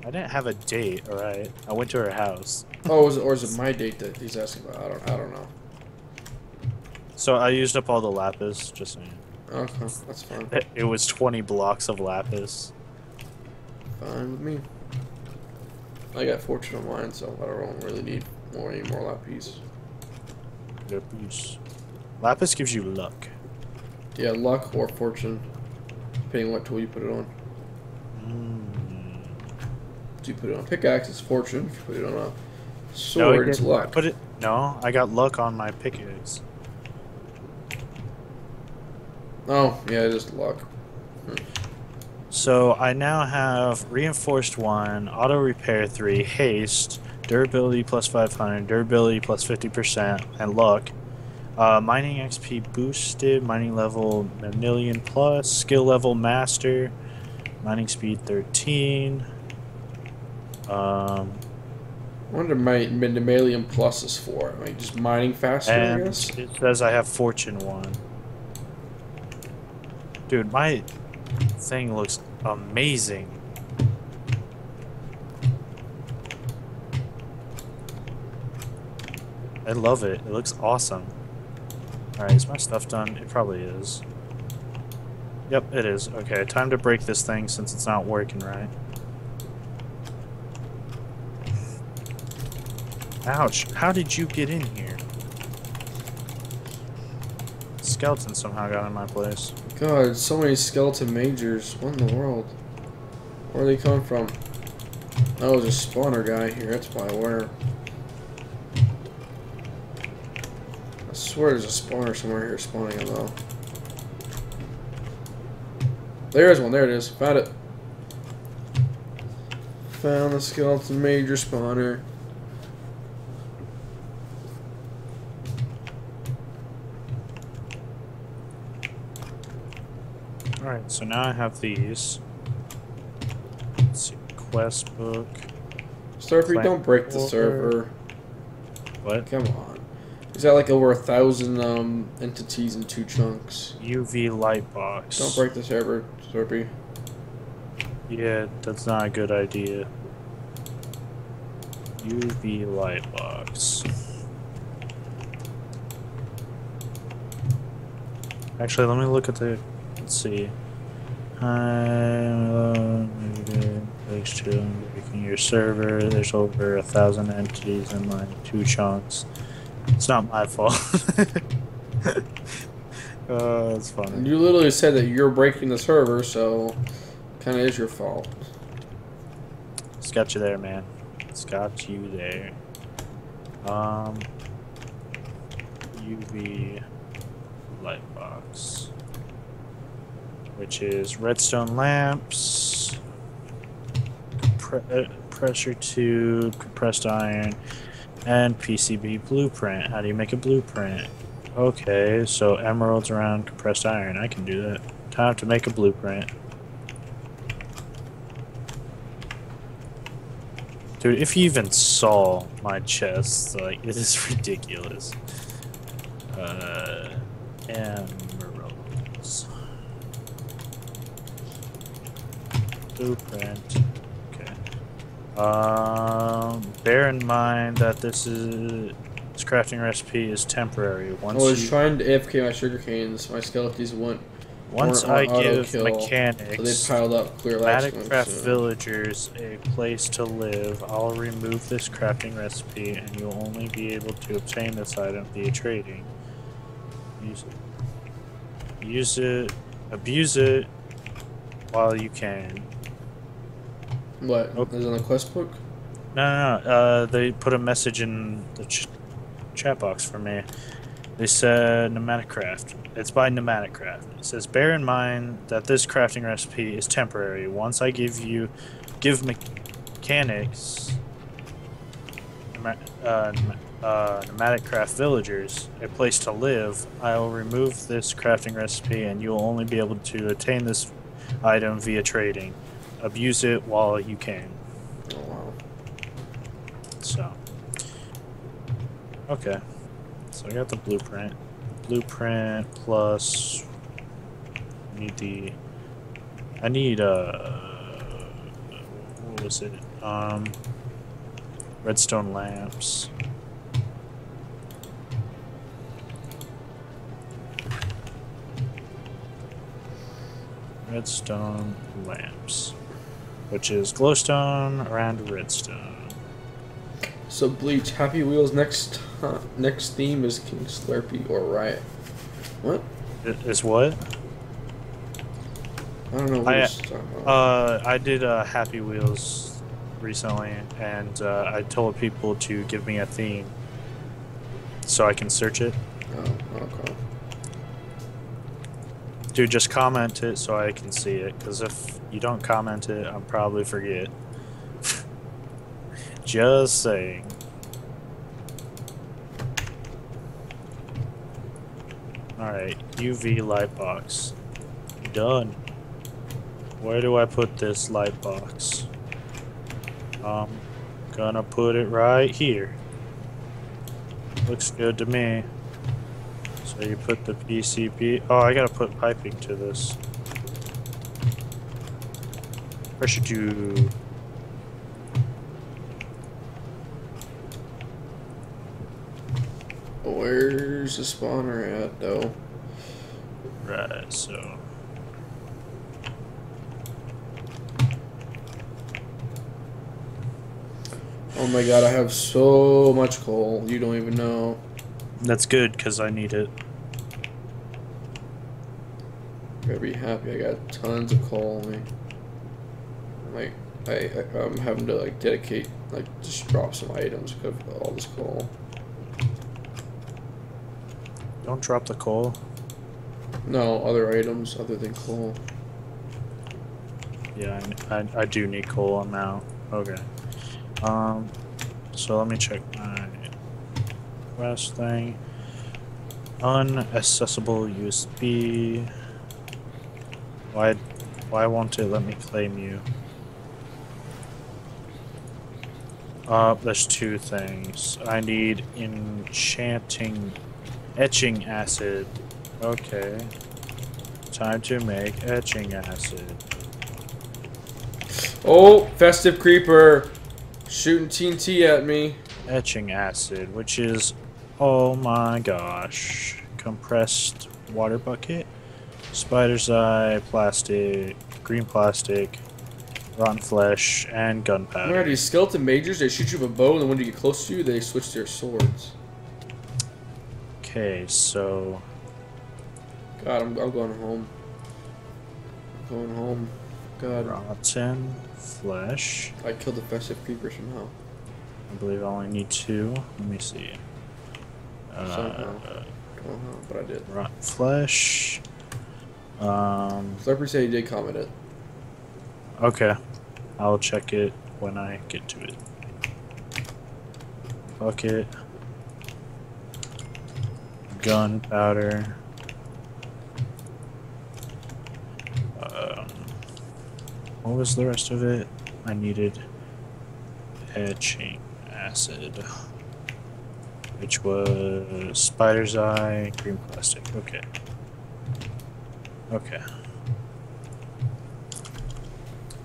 I didn't have a date, all right. I went to her house. Oh, is it, or is it my date that he's asking about? I don't I don't know. So I used up all the lapis, just saying. Okay, that's fine. It- It was 20 blocks of lapis. Fine with me. I got fortune on mine, so I don't really need more any more lapis. Lapis. Lapis gives you luck. Yeah, luck or fortune, depending on what tool you put it on. Mm. If you put it on a pickaxe, it's fortune. If you put it on a No, sword, it it's luck. Put it. No, I got luck on my pickaxe. Oh, yeah, it is luck. So I now have reinforced one, auto repair three, haste, durability plus 500, durability plus 50%, and luck. Uh, mining XP boosted, mining level a million plus, skill level master, mining speed 13. Um, I wonder my Minimalium Plus is for. Like just mining faster, I and guess. it says I have fortune one. Dude, my thing looks amazing. I love it. It looks awesome. Alright, is my stuff done? It probably is. Yep, it is. Okay, time to break this thing since it's not working right. Ouch. How did you get in here? Skeleton somehow got in my place. God, so many skeleton majors. What in the world? Where are they coming from? Oh, there's a spawner guy here. That's probably where. I swear there's a spawner somewhere here spawning him though. There is one. There it is. Found it. Found the skeleton major spawner. Alright, so now I have these. Let's see, quest book. Plant don't break the server. What? Come on. He's got like over a thousand um, entities in two chunks. UV light box. Don't break the server, Slurpee. Yeah, that's not a good idea. UV light box. Actually, let me look at the. Let's see. Uh, thanks to breaking your server. There's over a thousand entities in like two chunks. It's not my fault. uh, that's funny. You literally said that you're breaking the server, so kind of is your fault. It's got you there, man. It's got you there. Um, UV light box, which is redstone lamps, pre- pressure tube, compressed iron, and PCB blueprint. How do you make a blueprint? Okay, so emeralds around compressed iron. I can do that. Time to make a blueprint. Dude, if you even saw my chest, like, it is ridiculous. Uh, emeralds. Blueprint. Um, bear in mind that this is this crafting recipe is temporary. Once I was you, trying to AFK my sugar canes. My skeletons went, once I give auto-kill, mechanics. so they piled up clear last Atticraft villagers a place to live. I'll remove this crafting recipe and you'll only be able to obtain this item via trading. Use it. Use it. Abuse it while you can. What? Nope. Is it on the quest book? No, no, no. Uh, they put a message in the ch- chat box for me. They said pneumatic craft. It's by pneumatic craft. It says, bear in mind that this crafting recipe is temporary. Once I give you, give mechanics, uh, uh, pneumatic craft villagers a place to live, I'll remove this crafting recipe and you'll only be able to attain this item via trading. Abuse it while you can. Oh wow. So, okay. So I got the blueprint. Blueprint plus. I need the. I need uh. What was it? Um. Redstone lamps. Redstone lamps, which is glowstone around redstone. So Bleech, Happy Wheels next uh, next theme is King Slurpee or Riot. What? I- Is what? I don't know what I- you're talking about. Uh, I did uh, Happy Wheels recently, and uh, I told people to give me a theme so I can search it. oh, okay. Dude, just comment it so I can see it, because if you don't comment it, I'll probably forget. just saying. Alright, UV light box. Done. Where do I put this light box? Um, gonna put it right here. Looks good to me. So you put the PCB. Oh, I gotta put piping to this. Pressure tube. Where's the spawner at though? Right, so. Oh my god, I have so much coal. You don't even know. That's good because I need it. You're gonna be happy. I got tons of coal on me. Like, I, I I'm having to like dedicate like just drop some items because of all this coal. Don't drop the coal. No other items other than coal. Yeah, I, I, I do need coal. I'm out. Okay. Um, so let me check my quest thing. Unassembled PCB. Why, why won't it let me claim you? Uh, there's two things. I need enchanting, etching acid. Okay. Time to make etching acid. Oh, festive creeper, shooting TNT at me. Etching acid, which is, oh my gosh, compressed water bucket, spider's eye, plastic, green plastic, rotten flesh, and gunpowder. Are these skeleton majors? They shoot you with a bow, and then when you get close to you, they switch to their swords. Okay, so God, I'm, I'm going home. I'm going home. God, rotten flesh. I killed the festive creeper somehow. I believe I only need two. Let me see. Uh, Somehow. Don't know but I did. rotten flesh. Um. Slurpee said he did comment it. Okay. I'll check it when I get to it. Bucket. Gunpowder. Um, what was the rest of it? I needed etching acid. Which was spider's eye, green plastic. Okay. Okay.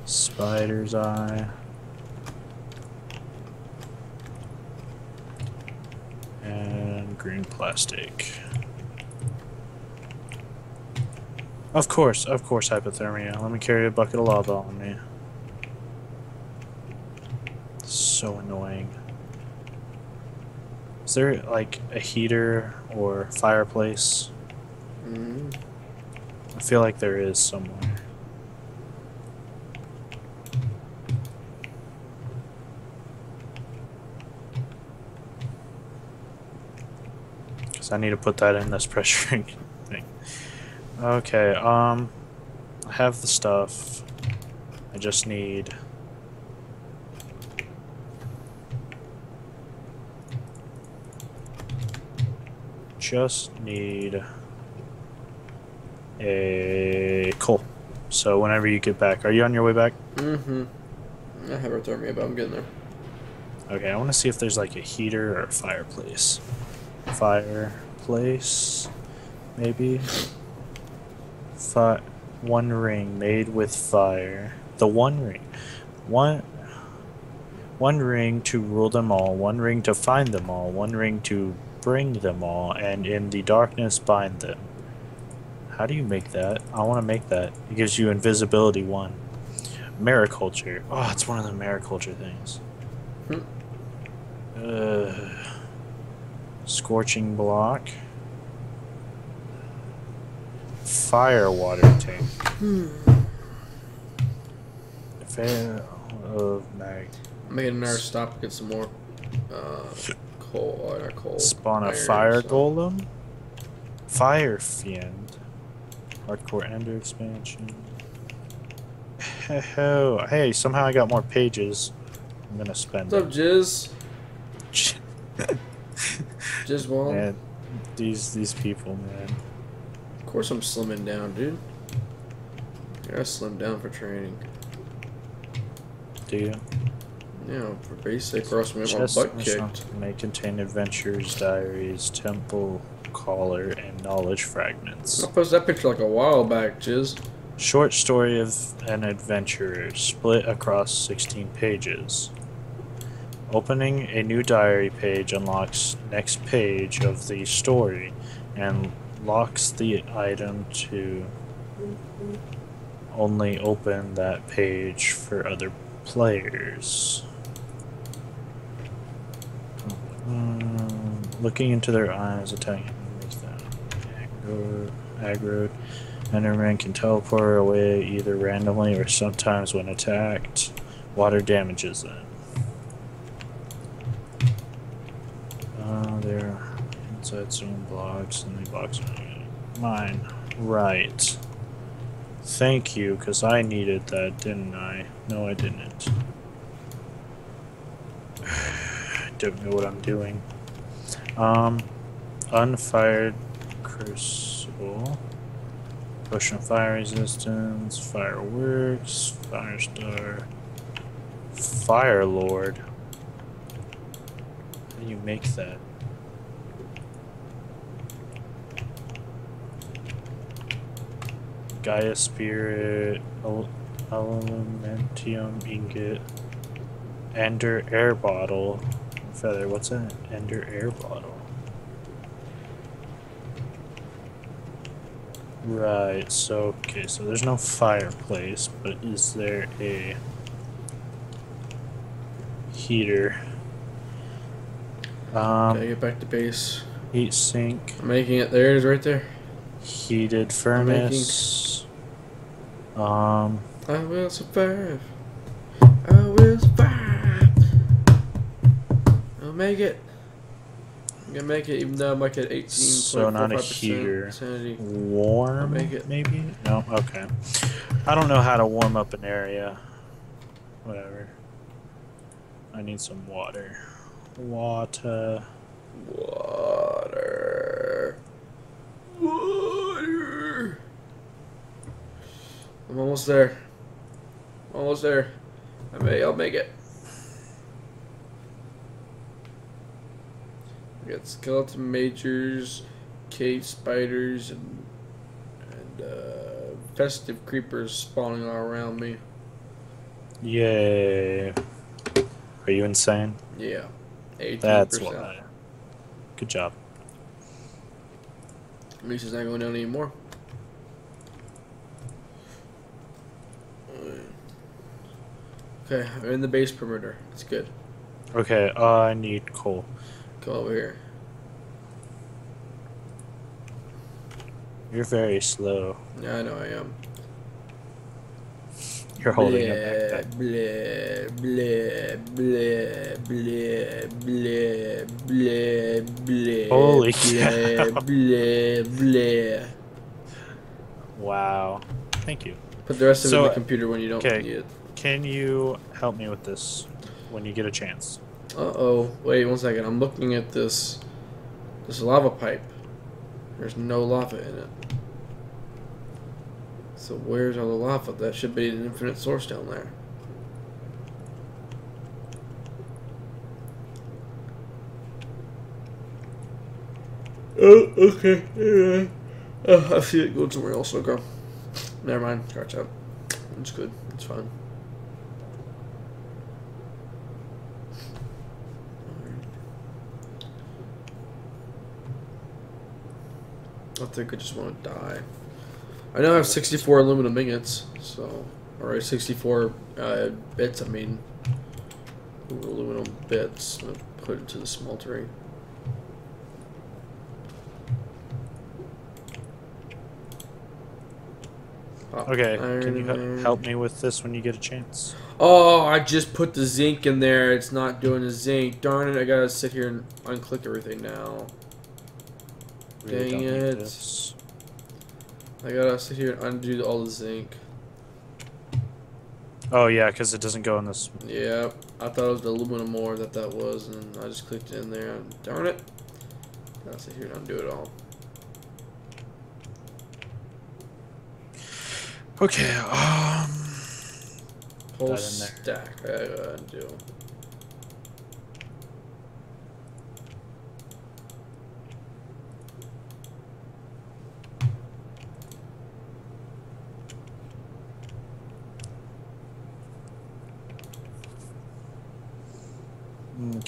Spider's eye. And green plastic. Of course, of course, hypothermia. Let me carry a bucket of lava on me. So annoying. Is there like a heater or fireplace? Mm. I feel like there is somewhere. Because I need to put that in this pressuring thing. Okay, um, I have the stuff. I just need. Just need a coal. So whenever you get back, are you on your way back? Mm-hmm. I have hypothermia, but I'm getting there. Okay, I want to see if there's like a heater or a fireplace. Fireplace, maybe. Fi- one ring made with fire. The one ring. One. One ring to rule them all. One ring to find them all. One ring to bring them all, and in the darkness bind them. How do you make that? I want to make that. It gives you invisibility one. Mariculture. Oh, it's one of the mariculture things. Hmm. Uh, scorching block. Fire water tank. Fair of mag. I'm making another stop to get some more uh, coal. Uh, not coal. Spawn a fire so- golem. Fire fiend. Hardcore ender expansion. Hey, hey, somehow I got more pages. I'm gonna spend What's up, Jizz? Jizz Wall? man, these these people, man. Of course I'm slimming down, dude. I gotta slim down for training. Do you? Know, for basic, or else my butt kicked. may contain adventures, diaries, temple caller, and knowledge fragments. I posted that picture like a while back, Jizz. Short story of an adventurer, split across 16 pages. Opening a new diary page unlocks next page of the story and locks the item to only open that page for other players. Mm, looking into their eyes, attacking aggro, aggroed. Enderman can teleport away either randomly or sometimes when attacked. Water damages them. Uh, they're inside zone blocks and they box mine. Right. Thank you, because I needed that, didn't I? No, I didn't. Don't know what I'm doing. Um, unfired crucible. Potion fire resistance, fireworks, fire star, fire lord. How do you make that? Gaia Spirit, El- Elementium Ingot, Ender Air Bottle, Feather. What's an Ender Air Bottle? Right, so, okay, so there's no fireplace, but is there a heater? Um, Okay, get back to base. heat sink, I'm making it. There it is, right there. heated furnace. Um, I will survive. I will survive. I'll make it. I'm gonna make it, even though I might get 18. So not a heater. Sanity. warm, make it. maybe? No, okay. I don't know how to warm up an area. Whatever. I need some water. Water. Water. Water. I'm almost there. Almost there. I may. I'll make it. I got skeleton majors, cave spiders, and and uh, festive creepers spawning all around me. Yay. Are you insane? Yeah, eighteen That's percent. why. Good job. At least it's not going down anymore. Okay, I'm in the base perimeter. It's good. Okay, uh, I need coal. Go over here. You're very slow. Yeah, I know I am. You're holding blah, a backpack. blah, blah, blah, blah, blah, blah, blah. Holy blah, cow. blah, blah. Wow. Thank you. Put the rest of it in the computer when you don't okay. need it. Can you help me with this when you get a chance? Uh oh. Wait one second. I'm looking at this this lava pipe. There's no lava in it. So where's all the lava? That should be an infinite source down there. Oh, okay. Yeah. Uh, I see it going somewhere else. Okay. Never mind. Scratch out. It's good. It's fine. I think I just want to die. I now have 64 aluminum ingots, so. Alright, 64 uh, bits, I mean. Aluminum bits. I'm put it to the smeltery. Okay, iron can you help me with this when you get a chance? Oh, I just put the zinc in there. It's not doing the zinc. Darn it, I gotta sit here and unclick everything now. Really Dang it. this. I gotta sit here and undo all the zinc. Oh yeah, because it doesn't go in this. Yep, I thought it was the aluminum ore that that was, and I just clicked in there. And darn it, gotta sit here and undo it all. Okay. Um. Whole That in there. stack I gotta undo.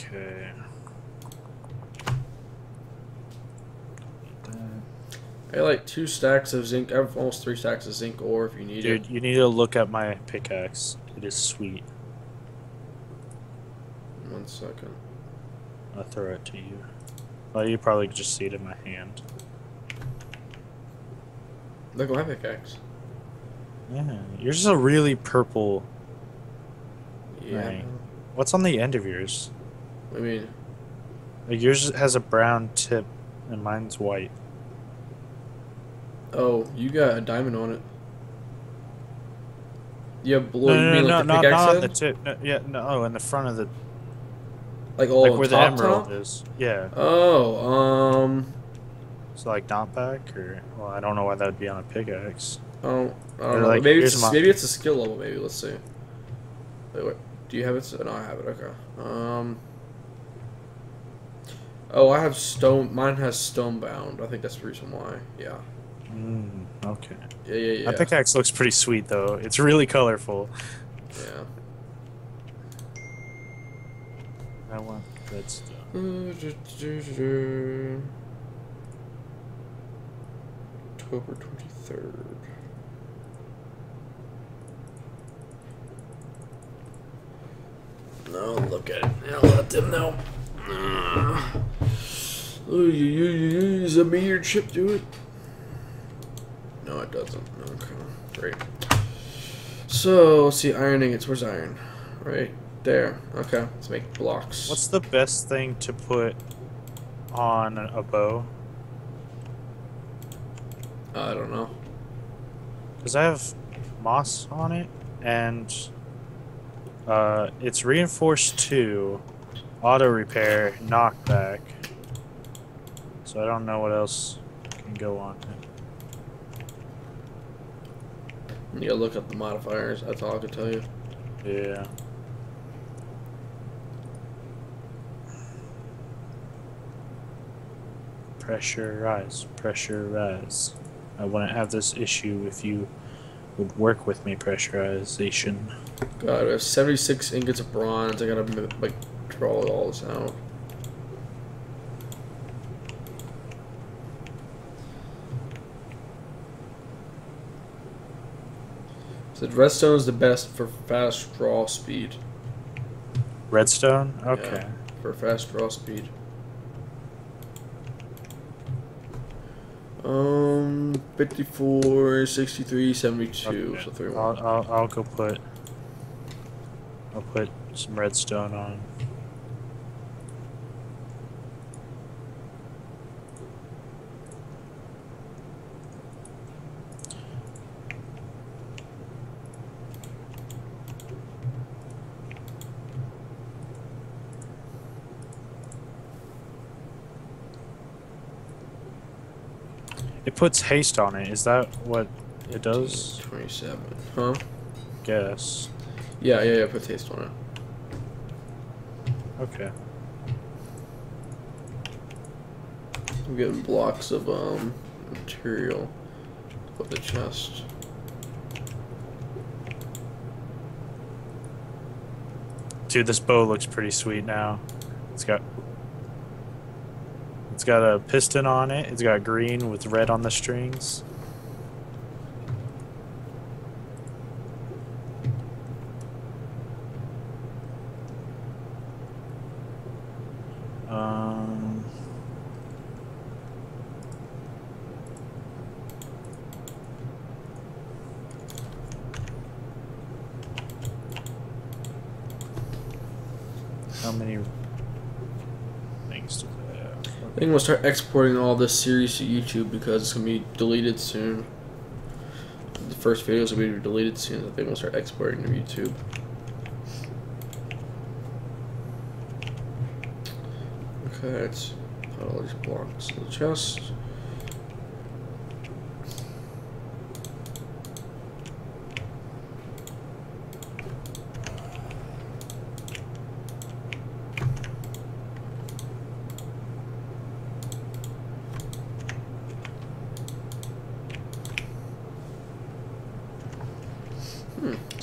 Okay. I like two stacks of zinc. I have almost three stacks of zinc ore if you need it. Dude, you need to look at my pickaxe. It is sweet. One second. I'll throw it to you. Well, you probably just see it in my hand. Look at my pickaxe. Yeah, yours is a really purple. Yeah. Right. What's on the end of yours? I mean, Like yours has a brown tip, and mine's white. oh, you got a diamond on it. You have blue. no, you no, mean no, like no, the not, not on the tip. No, yeah, no, oh, in the front of the, Like oh, like where the emerald top? is. Yeah. Oh, um, So like knockback, or well, I don't know why that would be on a pickaxe. oh, I don't know. like, maybe it's a, maybe it's a skill level. Maybe let's see. Wait, wait. Do you have it? No, I have it. Okay. Um. Oh, I have stone. Mine has stone bound. I think that's the reason why. Yeah. Mm, okay. Yeah, yeah, yeah. My pickaxe looks pretty sweet though. It's really colorful. Yeah. I want redstone. October twenty third. No, look at it. Now let them know. Does a meteor chip do it? No, it doesn't. Okay, great. So, let's see, ironing. ingots. Where's iron? Right there. Okay, let's make blocks. What's the best thing to put on a bow? I don't know. Because I have moss on it, and uh, it's reinforced two, auto repair, knockback. So I don't know what else can go on it. You gotta look up the modifiers. That's all I can tell you. Yeah. Pressure rise, pressure rise. I wouldn't have this issue if you would work with me, pressurization. God, I have 76 ingots of bronze. I gotta like draw all this out. Said redstone is the best for fast draw speed. Redstone? Okay. Yeah, for fast draw speed. Um, 54, 63, 72. Okay. So three I'll. I'll, I'll go put. I'll put some redstone on. It puts haste on it. Is that what it does? 27. Huh? Guess. Yeah, yeah, yeah. Put haste on it. Okay. I'm getting blocks of um material. Put the chest. Dude, this bow looks pretty sweet now. It's got It's got a piston on it. It's got green with red on the strings. Um How many things do they have? I gonna start exporting all this series to YouTube because it's gonna be deleted soon. The first videos will be deleted soon. I think gonna start exporting to YouTube. Okay, let's put all these blocks in the chest.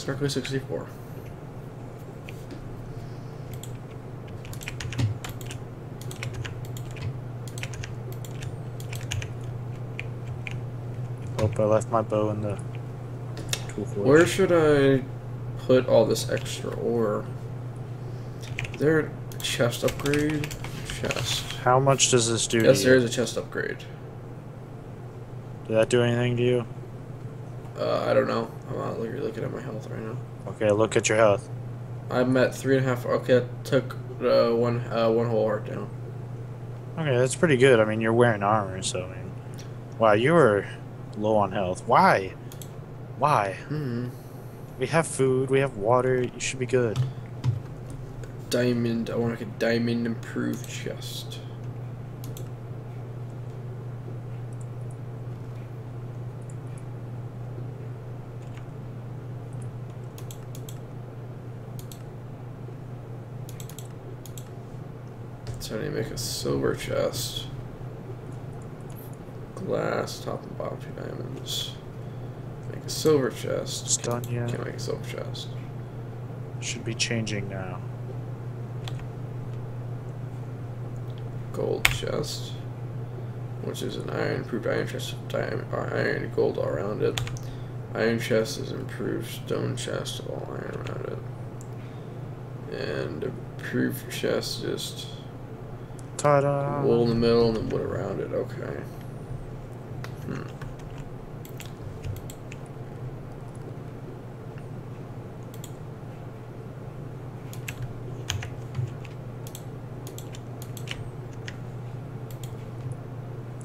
Sparkly 64. Oh, I left my bow in the. Where should I put all this extra ore? Is there a chest upgrade? Chest. How much does this do Yes, there you? is a chest upgrade. Did that do anything to you? Uh, I don't know. Not looking, looking at my health right now. Okay, look at your health. I'm at three and a half. Okay, I took uh, one uh, one whole heart down. Okay, that's pretty good. I mean, you're wearing armor, so I mean, wow, you were low on health. Why? Why? Hmm. We have food, we have water. You should be good. Diamond. I want like a diamond improved chest. I need to make a silver chest. Glass, top and bottom two diamonds. Make a silver chest. It's done yet. Can't make a silver chest. Should be changing now. Gold chest. Which is an iron improved iron chest diamond or uh, iron gold all around it. Iron chest is improved stone chest all iron around it. And improved chest just Ta-da! wool in the middle and then wood around it. Okay. Hmm.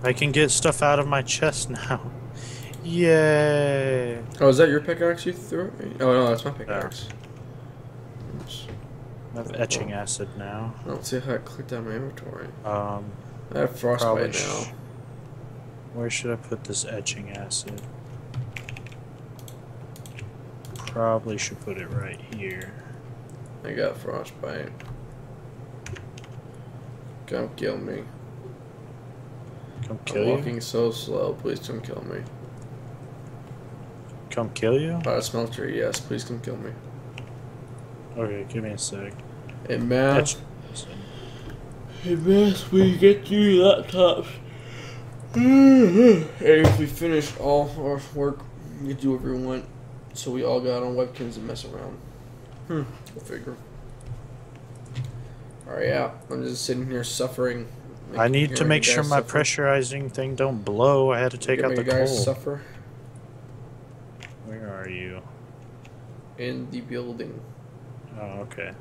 I can get stuff out of my chest now. Yay! Oh, is that your pickaxe you threw at me? Oh no, that's my pickaxe. I have etching acid now. I don't see how I clicked on my inventory. Um, I have frostbite now. where should I put this etching acid? Probably should put it right here. I got frostbite. Come kill me. Come kill I'm you? walking so slow. Please don't kill me. Come kill you? About a smelter, yes. Please come kill me. Okay, give me a sec. Math, Etch- in math, we get three laptops. and if we finish all our work, we do whatever we want. So we all got on webcams and mess around. Hmm. We'll figure. Alright, yeah. I'm just sitting here suffering. I need to make sure my suffer. pressurizing thing don't blow. I had to take out the you guys coal. suffer Where are you? in the building. Oh, okay.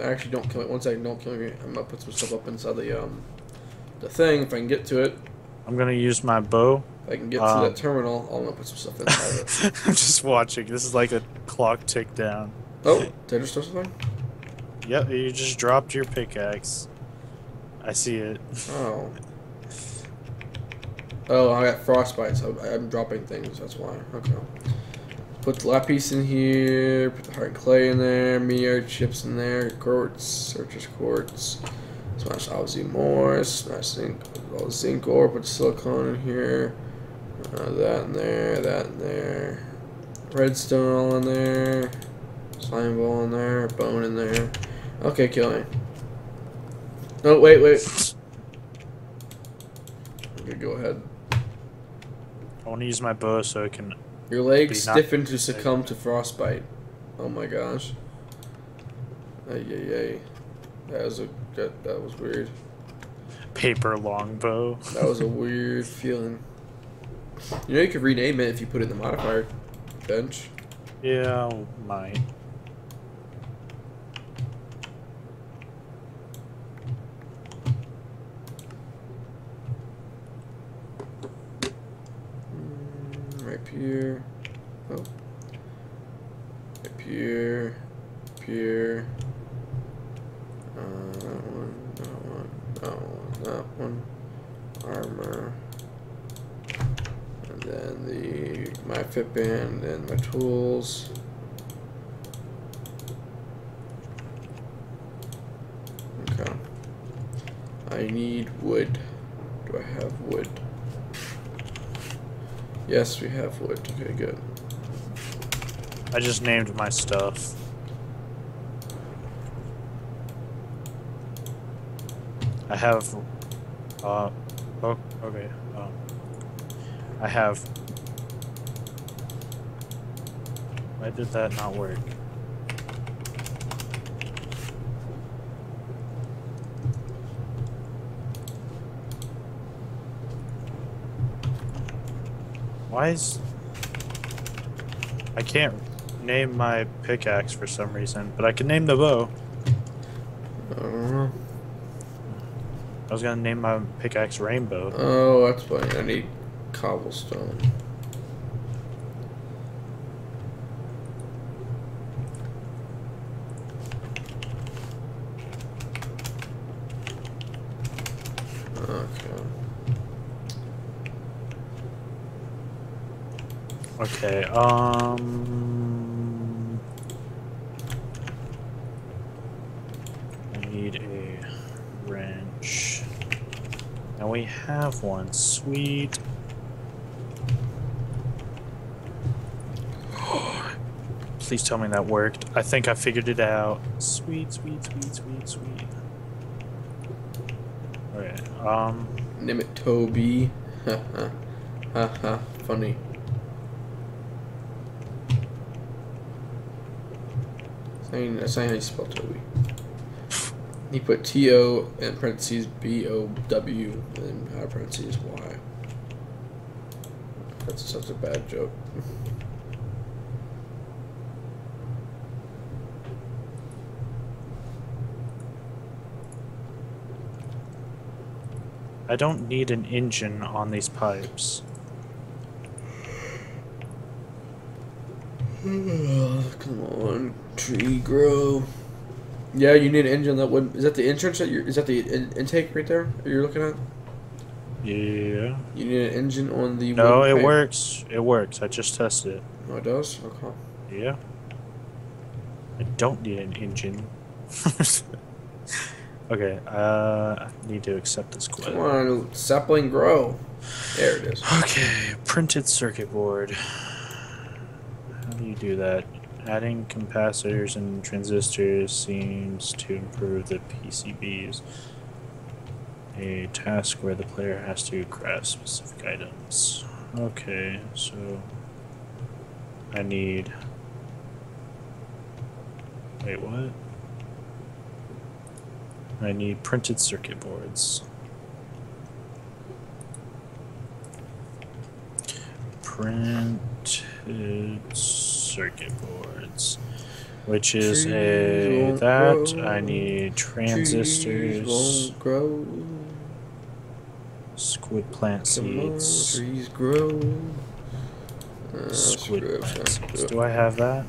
Actually, don't kill me. One second, don't kill me. I'm gonna put some stuff up inside the um, the thing. If I can get to it, I'm gonna use my bow. if I can get to Um. that terminal, I'm gonna put some stuff inside it. I'm just watching. This is like a clock tick down. Oh, did I just throw something? Yep, you just dropped your pickaxe. I see it. Oh. Oh, I got frostbite, so I'm dropping things. That's why. Okay. Put the lapis in here. Put the hard clay in there. Meteor chips in there. Quartz, Certus quartz. Smash obviously more. Smash zinc. All the zinc ore. Put silicone in here. Uh, that in there. That in there. Redstone all in there. Slime ball in there. Bone in there. Okay, kill me. No, wait, wait. Okay, go ahead. I want to use my bow so I can. Your legs stiffen to succumb to frostbite. Oh my gosh. Ay ay ay. That was a that, that was weird. Paper longbow. That was a weird feeling. You know you could rename it if you put it in the modifier bench. Yeah, I might. Here. Oh. Here. Here. Uh, that one, that one, that one, that one. Armor. And then the my Fitband and my tools. Okay. I need wood. Do I have wood? Yes, we have wood. Okay, good. I just named my stuff. I have. Uh. Oh, okay. Um. I have. Why did that not work? Why is. I can't name my pickaxe for some reason, but I can name the bow. I don't know. I was gonna name my pickaxe Rainbow. Oh, that's funny. I need cobblestone. Okay. Okay, um. I need a wrench. Now we have one. Sweet. Please tell me that worked. I think I figured it out. Sweet, sweet, sweet, sweet, sweet. Okay, um, Name it Toby. Ha ha. Ha ha. Funny. Saying that's not how you spell Toby. He put T O in parentheses B O W and out of parentheses Y. That's such a bad joke. I don't need an engine on these pipes. Come on, tree grow. Yeah, you need an engine that would. Is that the entrance that you're? Is that the in, intake right there that you're looking at? Yeah. You need an engine on the. No, it works. It works. I just tested it. Oh, it does. Okay. Yeah. I don't need an engine. okay, uh, I need to accept this quest. Come on, sapling grow. There it is. Okay, printed circuit board. You do that? Adding capacitors and transistors seems to improve the PCBs. A task where the player has to grasp specific items. Okay, so I need. Wait, what? I need printed circuit boards. Printed circuit boards. Which is Trees a that grow. I need transistors, grow. squid plant seeds, trees grow. Uh, squid plant seeds. Do I have that?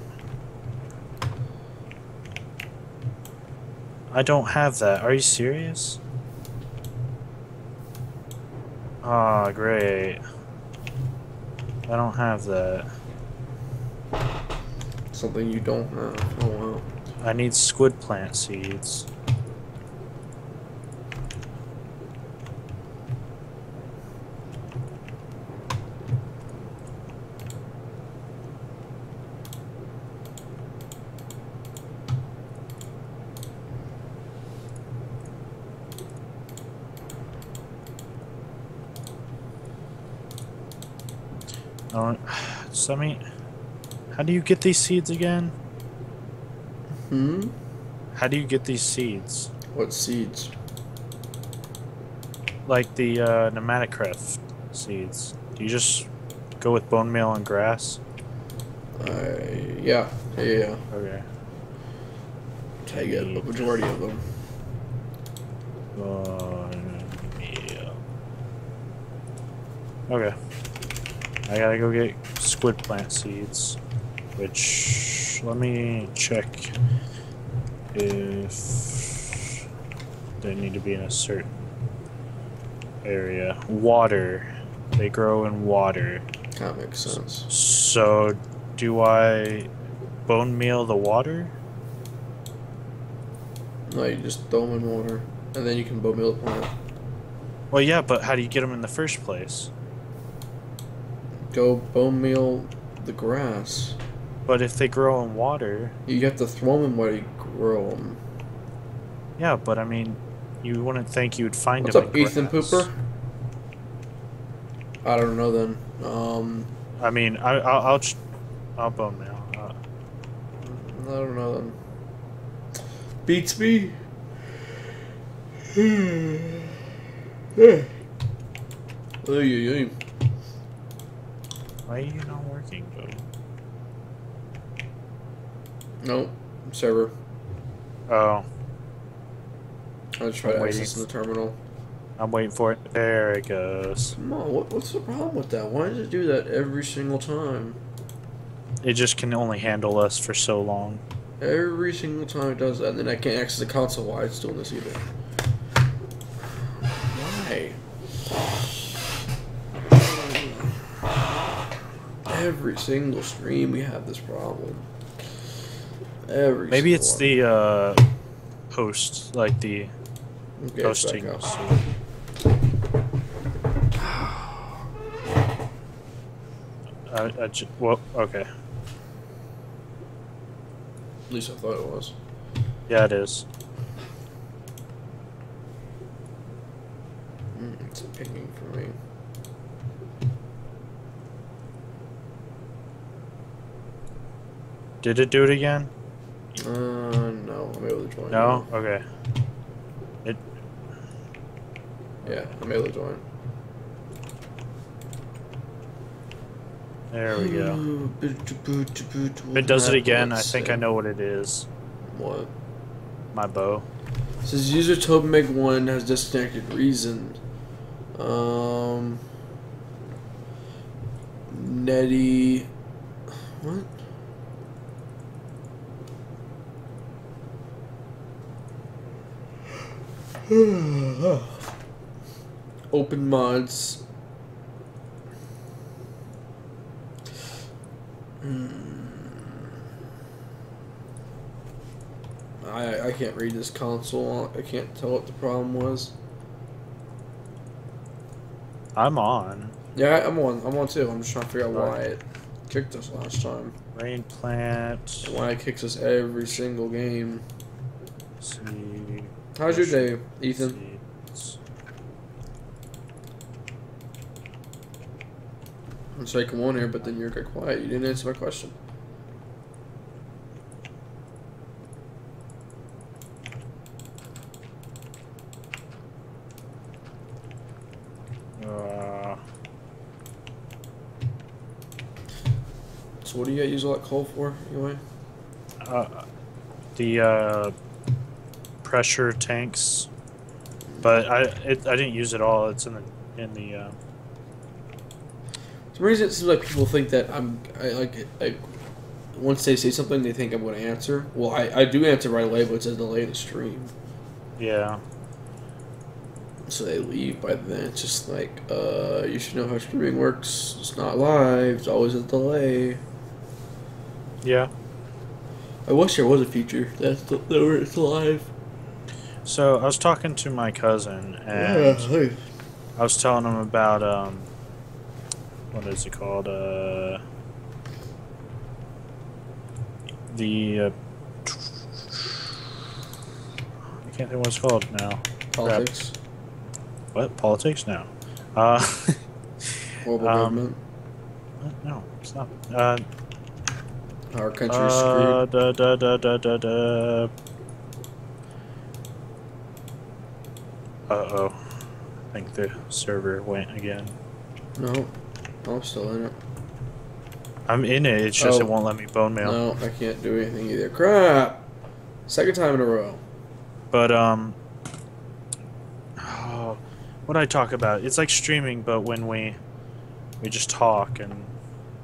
I don't have that. Are you serious? Ah, great. I don't have that. Something you don't have. Oh wow. I need squid plant seeds. Oh, so I mean, how do you get these seeds again? Hmm. How do you get these seeds? What seeds? Like the uh, PneumaticCraft seeds. Do you just go with bone meal and grass? I yeah yeah yeah. Okay. I get a majority of them. Bone meal. Okay. I gotta go get squid plant seeds. Which let me check if they need to be in a certain area. Water. They grow in water. That makes sense. So, do I bone meal the water? No, you just throw them in water, and then you can bone meal the plant. Well, yeah, but how do you get them in the first place? Go bone meal the grass. But if they grow in water, You have to throw them where you grow them. yeah, but I mean, you wouldn't think you would find What's them. up, in Ethan grass. Pooper? I don't know then. Um, I mean, I, I'll, I'll, I'll bone meal. Uh, I don't know then. Beats me. Oy, oy, oy. Why are you not working, Joe? Nope. Server. Oh, I just tried I'm to waiting. access the terminal. I'm waiting for it. There it goes. Come on, what, what's the problem with that? Why does it do that every single time? It just can only handle us for so long. Every single time it does that, and then I can't access the console while it's doing this either. Why? Every single stream we have this problem. Every Maybe it's one. the uh, host, like the Okay, it's Ghosting. back I, I ju- well, okay. At least I thought it was. Yeah, it is. Mm, it's pinging for me. Did it do it again? Uh, no, I'm able to join. No. Okay. It. Yeah, I'm able to join. There we go. If it does it again, I think I know what it is. What? My bow. It says user Tobymeg one has disconnected reason. Um. Netty. What? Open mods. Hmm. I I can't read this console. I can't tell what the problem was. I'm on. Yeah, I'm on. I'm on too. I'm just trying to figure out why it kicked us last time. Rain plant. Why it kicks us every single game. Seed. How's your day, Ethan? I'm sorry, come on here, but then you're got quiet. You didn't answer my question. Uh, So what do you got use all that coal for anyway? uh, the uh, pressure tanks, but I it, I didn't use it all. It's in the in the. Uh, some reason, it seems like people think that I'm I like like once they say something, they think I'm going to answer. Well, I, I do answer right away, but it's a delay in the stream, yeah. so they leave by then. It's just like uh, you should know how streaming works. It's not live. It's always a delay. Yeah. I wish there was a feature that's that where it's live. So I was talking to my cousin, and hey. I was telling him about um, what is it called? Uh, the uh, I can't think what it's called now. Politics, What politics? No. Uh, global Um, government, what? no, it's not. Uh, our country's uh, screwed. da, da, da, da, da, da. Uh oh. I think the server went again. No, I'm still in it. I'm in it. It's just Oh. it won't let me bone mail. No, I can't do anything either. Crap! Second time in a row. But um, oh, what I talk about? It's like streaming, but when we we just talk and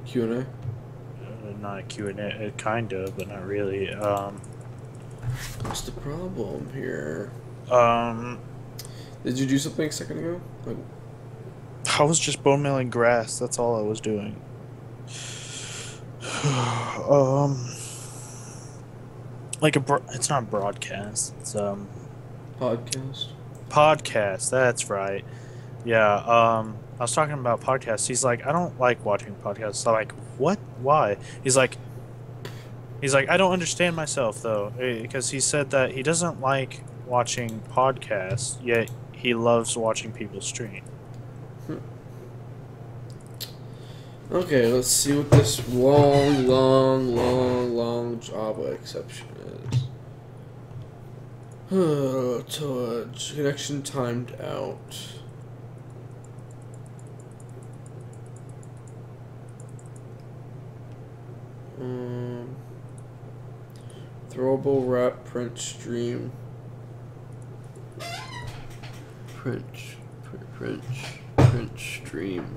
Q and A. uh, not a Q and A, kind of, but not really. Um, What's the problem here? um, Did you do something a second ago? Like, I was just bone mailing grass. That's all I was doing. um, like a bro- it's not broadcast. It's um podcast. podcast. That's right. Yeah. Um, I was talking about podcasts. He's like, I don't like watching podcasts. I'm like, what? Why? He's like, he's like, I don't understand myself though, because he said that he doesn't like watching podcasts, yet he loves watching people stream. Okay, let's see what this long, long, long, long Java exception is. Touch connection timed out. Um, throwable wrap print stream. Print, print, print, print stream.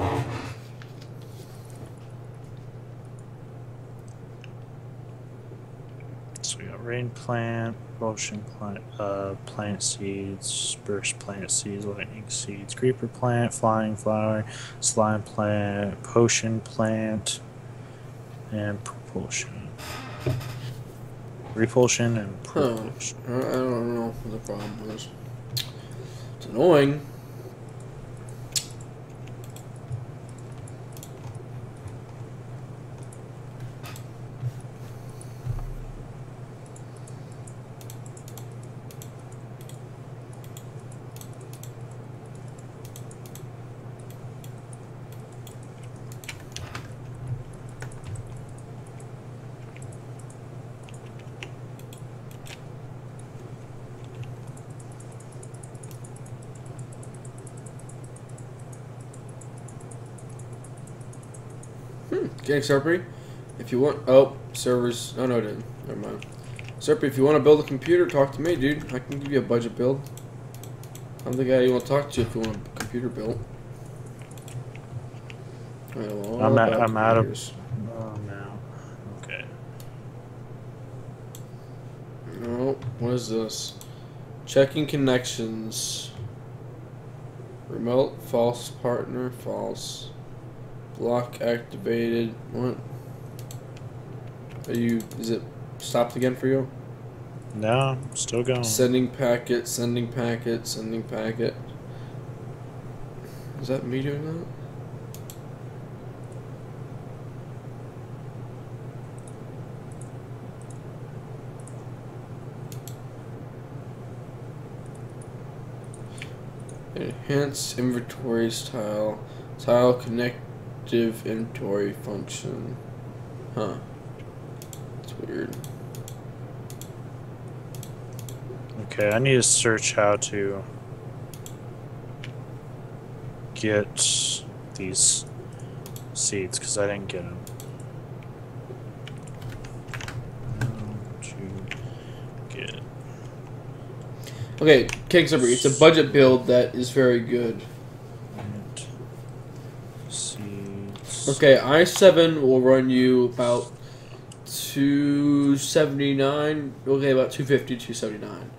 So we got rain plant, potion plant, uh, plant seeds, burst plant seeds, lightning seeds, creeper plant, flying flower, slime plant, potion plant, and propulsion. Repulsion and propulsion. I I don't know what the problem is. Annoying. Gang Serpy, if you want. Oh, servers. Oh, no, it didn't. Never mind. Serpy, if you want to build a computer, talk to me, dude. I can give you a budget build. I'm the guy you want to talk to if you want a computer built. I know I'm at- I'm out of- computers. Oh no. Okay. No, what is this? Checking connections. Remote false partner false. Block activated. What? Are you? Is it stopped again for you? No, still going. Sending packet. Sending packet. Sending packet. Is that me doing that? Enhance inventory style. Tile connective inventory function. Huh. That's weird. Okay, I need to search how to get these seeds because I didn't get them. To get Okay, King Server, it's a budget build that is very good. it. seeds. Okay, i7 will run you about 279. Okay, about 250, 279.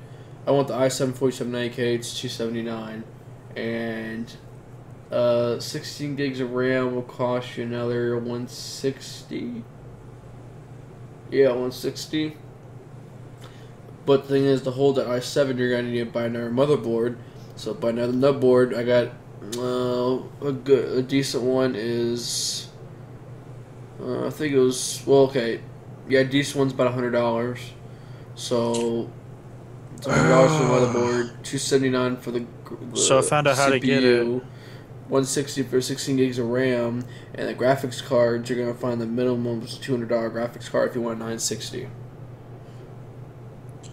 I want the i7 4790K, it's 279. And uh, 16 gigs of RAM will cost you another 160. Yeah, 160. But the thing is, to hold that i7, you're gonna need to buy another motherboard. So buy another motherboard. I got uh, a good, a decent one is. Uh, I think it was well, okay, yeah, decent one's about a hundred dollars. So it's hundred dollars for the motherboard, two seventy nine for the, gr- the. So I found out how to get it. One sixty for sixteen gigs of RAM, and the graphics cards. You're gonna find the minimum is a two hundred dollar graphics card if you want nine sixty.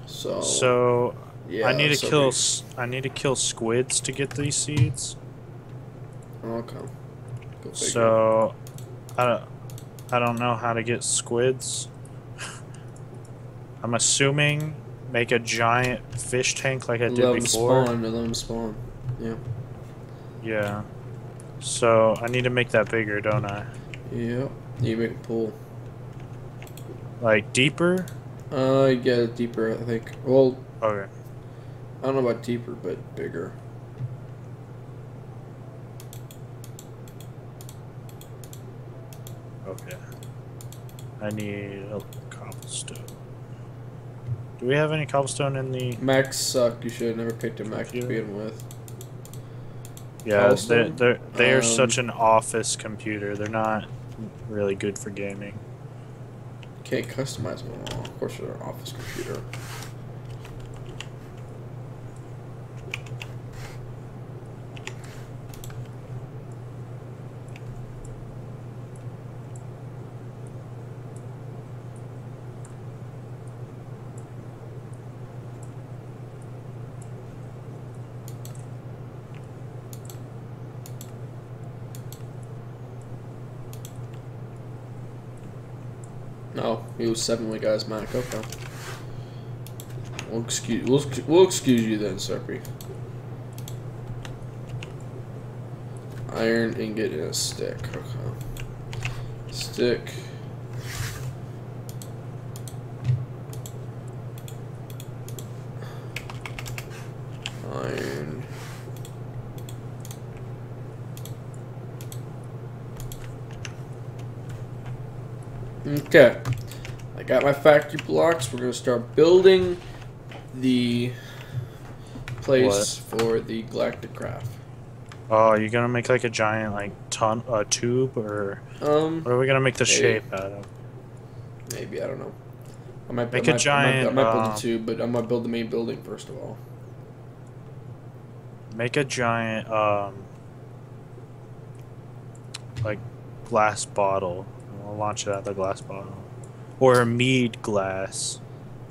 So. So yeah, I need to so kill. we- s- I need to kill squids to get these seeds. Okay. So I don't. I don't know how to get squids. I'm assuming make a giant fish tank like I did let them before. spawn. Let them spawn. Yeah. Yeah. So I need to make that bigger, don't I? Yeah. You make a pool. Like deeper? Uh, yeah, deeper. I think. Well, Okay. I don't know about deeper, but bigger. Okay. I need a cobblestone. Do we have any cobblestone in the? Macs suck. You should have never picked a Mac to begin with. Yeah, they're they're they are Um, such an office computer. They're not really good for gaming. Can't customize them all. Of course, they're an office computer. No, he was seven when guy's Mac. Okay. We'll excuse we'll, we'll excuse you then, Serpy. Iron ingot and a stick. Okay. Stick. Iron. Okay. I got my factory blocks. We're going to start building the place for the Galacticraft. Oh, you're gonna make like a giant like ton a tube or Um, what are we gonna make the Maybe. shape out of? maybe I don't know. I might Make I a might, giant, I might, I might build uh, a tube, but I might build the main building first of all. Make a giant um like glass bottle. And we'll launch it out of the glass bottle. Or a mead glass.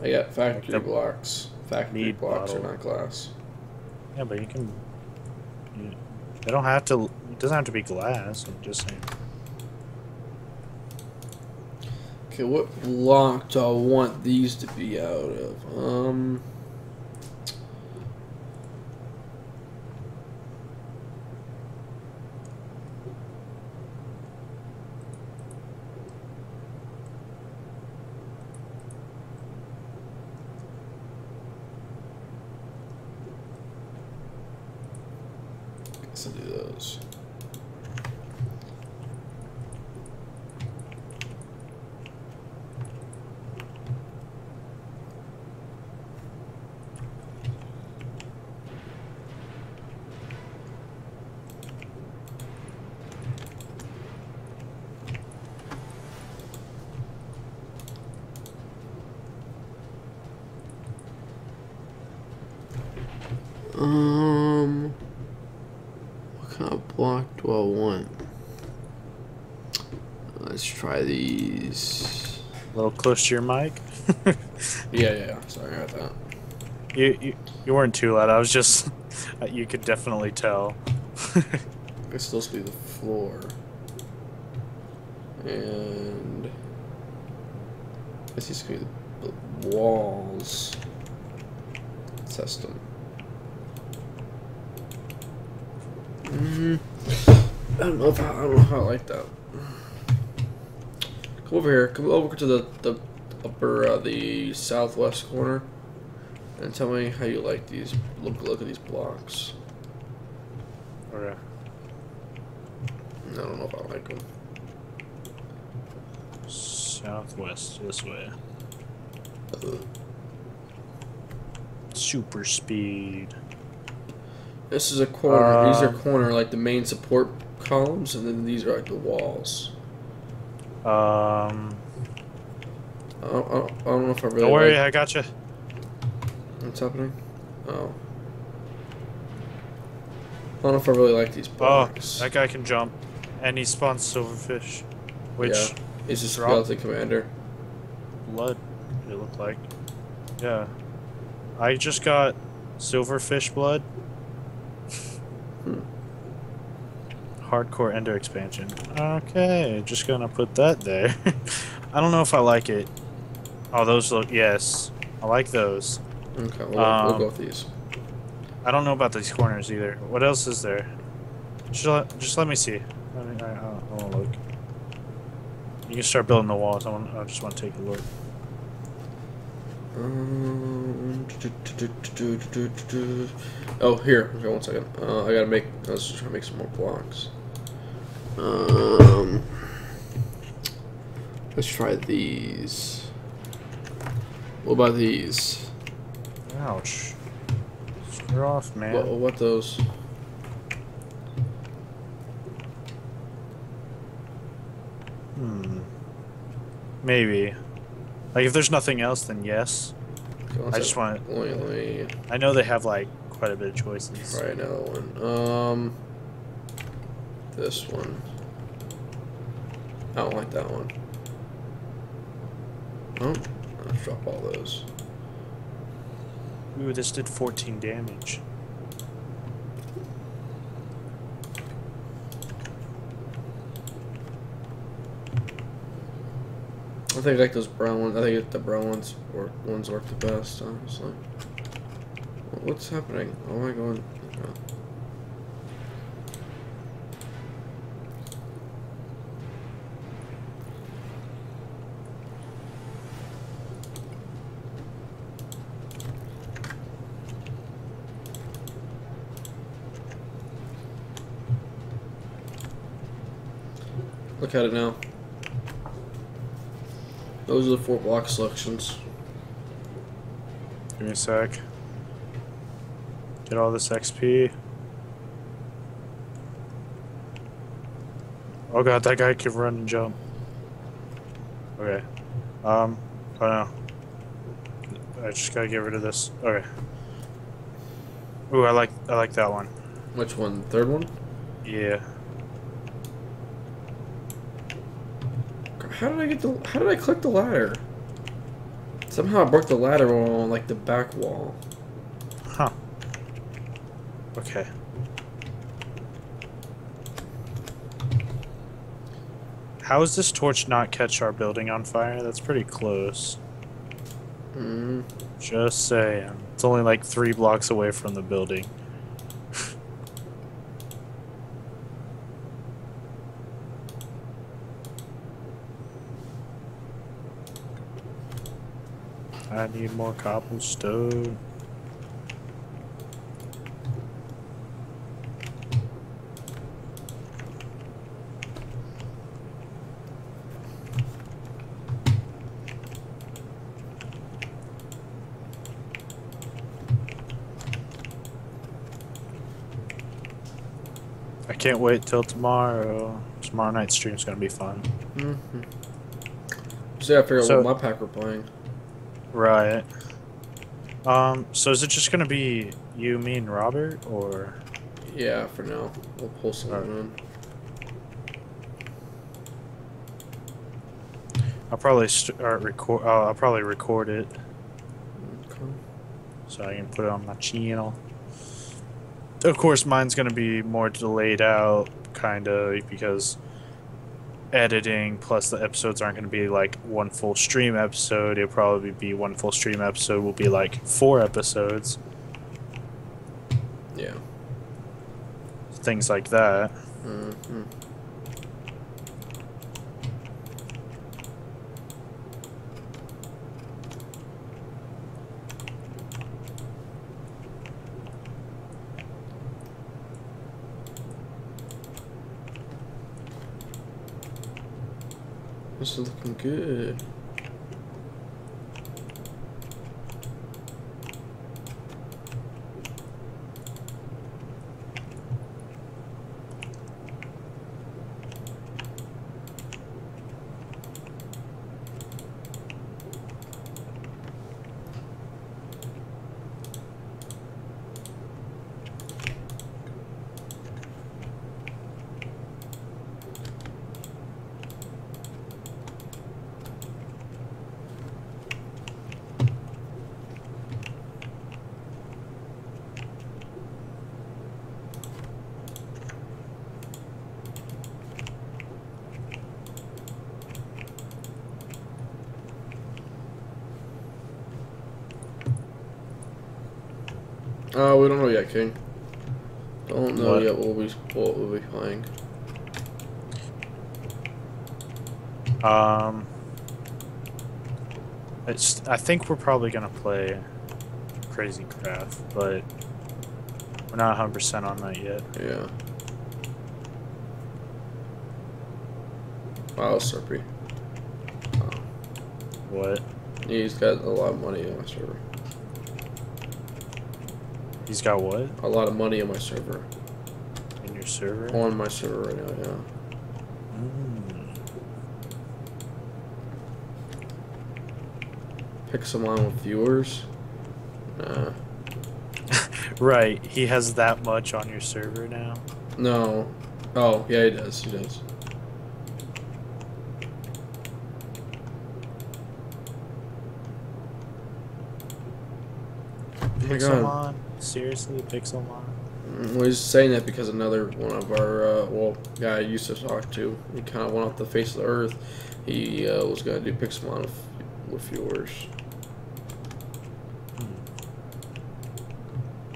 I got factory the blocks. Factory mead blocks bottle. are not glass. Yeah, but you can. You, they don't have to. It doesn't have to be glass. I'm just saying. Okay, what block do I want these to be out of? Um. Guess I'll do those. Um, what kind of block do I want? Let's try these. Close to your mic. Yeah, yeah, yeah. Sorry about that. you, you you weren't too loud. I was just. You could definitely tell. It's supposed to be the floor. And this is gonna be the, the walls. Test them. Mm, I don't know if I, I don't know how I like that. Come over here. Come over to the the upper uh, the southwest corner, and tell me how you like these. Look look at these blocks. Okay. I don't know if I like them. Southwest this way. Super speed. This is a corner. these are Um, corner like the main support columns, and then these are like the walls. Um. I don't, I don't, I don't know if I really Don't worry, like I got you. what's happening. Oh. I don't know if I really like these Oh, that guy can jump, and he spawns silverfish, which Yeah. He's a drop- skeleton commander. blood it looked like. Yeah, I just got silverfish blood. Hmm. Hardcore Ender expansion. Okay, just gonna put that there. I don't know if I like it. Oh, those look yes, I like those. Okay, we'll, we'll Um, go with these. I don't know about these corners either. What else is there? Just let, just let me see. Let me, I, I, I want to look. You can start building the walls. I, want, I just want to take a look. Um, oh, here. Okay, one second. Uh, I gotta make. I was just trying to make some more blocks. Um, let's try these. What about these? Ouch. Screw off, man. What, what those? Hmm. Maybe. Like, if there's nothing else, then yes. I just want Let me, let me I know they have, like, quite a bit of choices. try another one. Um, this one. I don't like that one. Oh, let's drop all those. Ooh, this did 14 damage. I think I like those brown ones. I think the brown ones work ones work the best, honestly. What's happening? Oh my god. Look at it now. Those are the four block selections. Give me a sec. Get all this XP. Oh god, that guy can run and jump. Okay. Um, oh no. I just gotta get rid of this. Okay. Ooh, I like I like that one. Which one? Third one? Yeah. How did I get the? How did I click the ladder? Somehow I broke the ladder on like the back wall. Huh. Okay. How does this torch not catch our building on fire? That's pretty close. Hmm. Just saying. It's only like three blocks away from the building. I need more cobblestone. I can't wait till tomorrow. Tomorrow night's stream's gonna be fun. Mm-hmm. So I figure out So- what my pack we're playing. Right. Um, so is it just gonna be you, me, and Robert, or Yeah, for now. We'll pull someone Alright. in. I'll probably start record. Uh, I'll probably record it Okay. so I can put it on my channel. Of course, mine's gonna be more delayed out, kind of, because editing plus the episodes aren't gonna be like one full stream episode. It'll probably be one full stream episode. Will be like four episodes, Yeah. things like that. Mm-hmm. This is looking good. Uh, we don't know yet, King. Don't know What? yet what we what we'll be playing. Um, it's. I think we're probably gonna play Crazy Craft, but we're not 100 percent on that yet. Yeah. Wow, Serpy. What? He's got a lot of money on my server. He's got what A lot of money on my server. in your server? On my server right now, yeah. Mm. Pick someone with viewers. Nah. Right. He has that much on your server now. No. Oh, yeah, he does. He does. Oh. Pixelmon? Seriously, Pixelmon? Mm, Well, he's saying that because another one of our, uh, well, guy I used to talk to, he kind of went off the face of the earth. He uh, was going to do Pixelmon with, with viewers.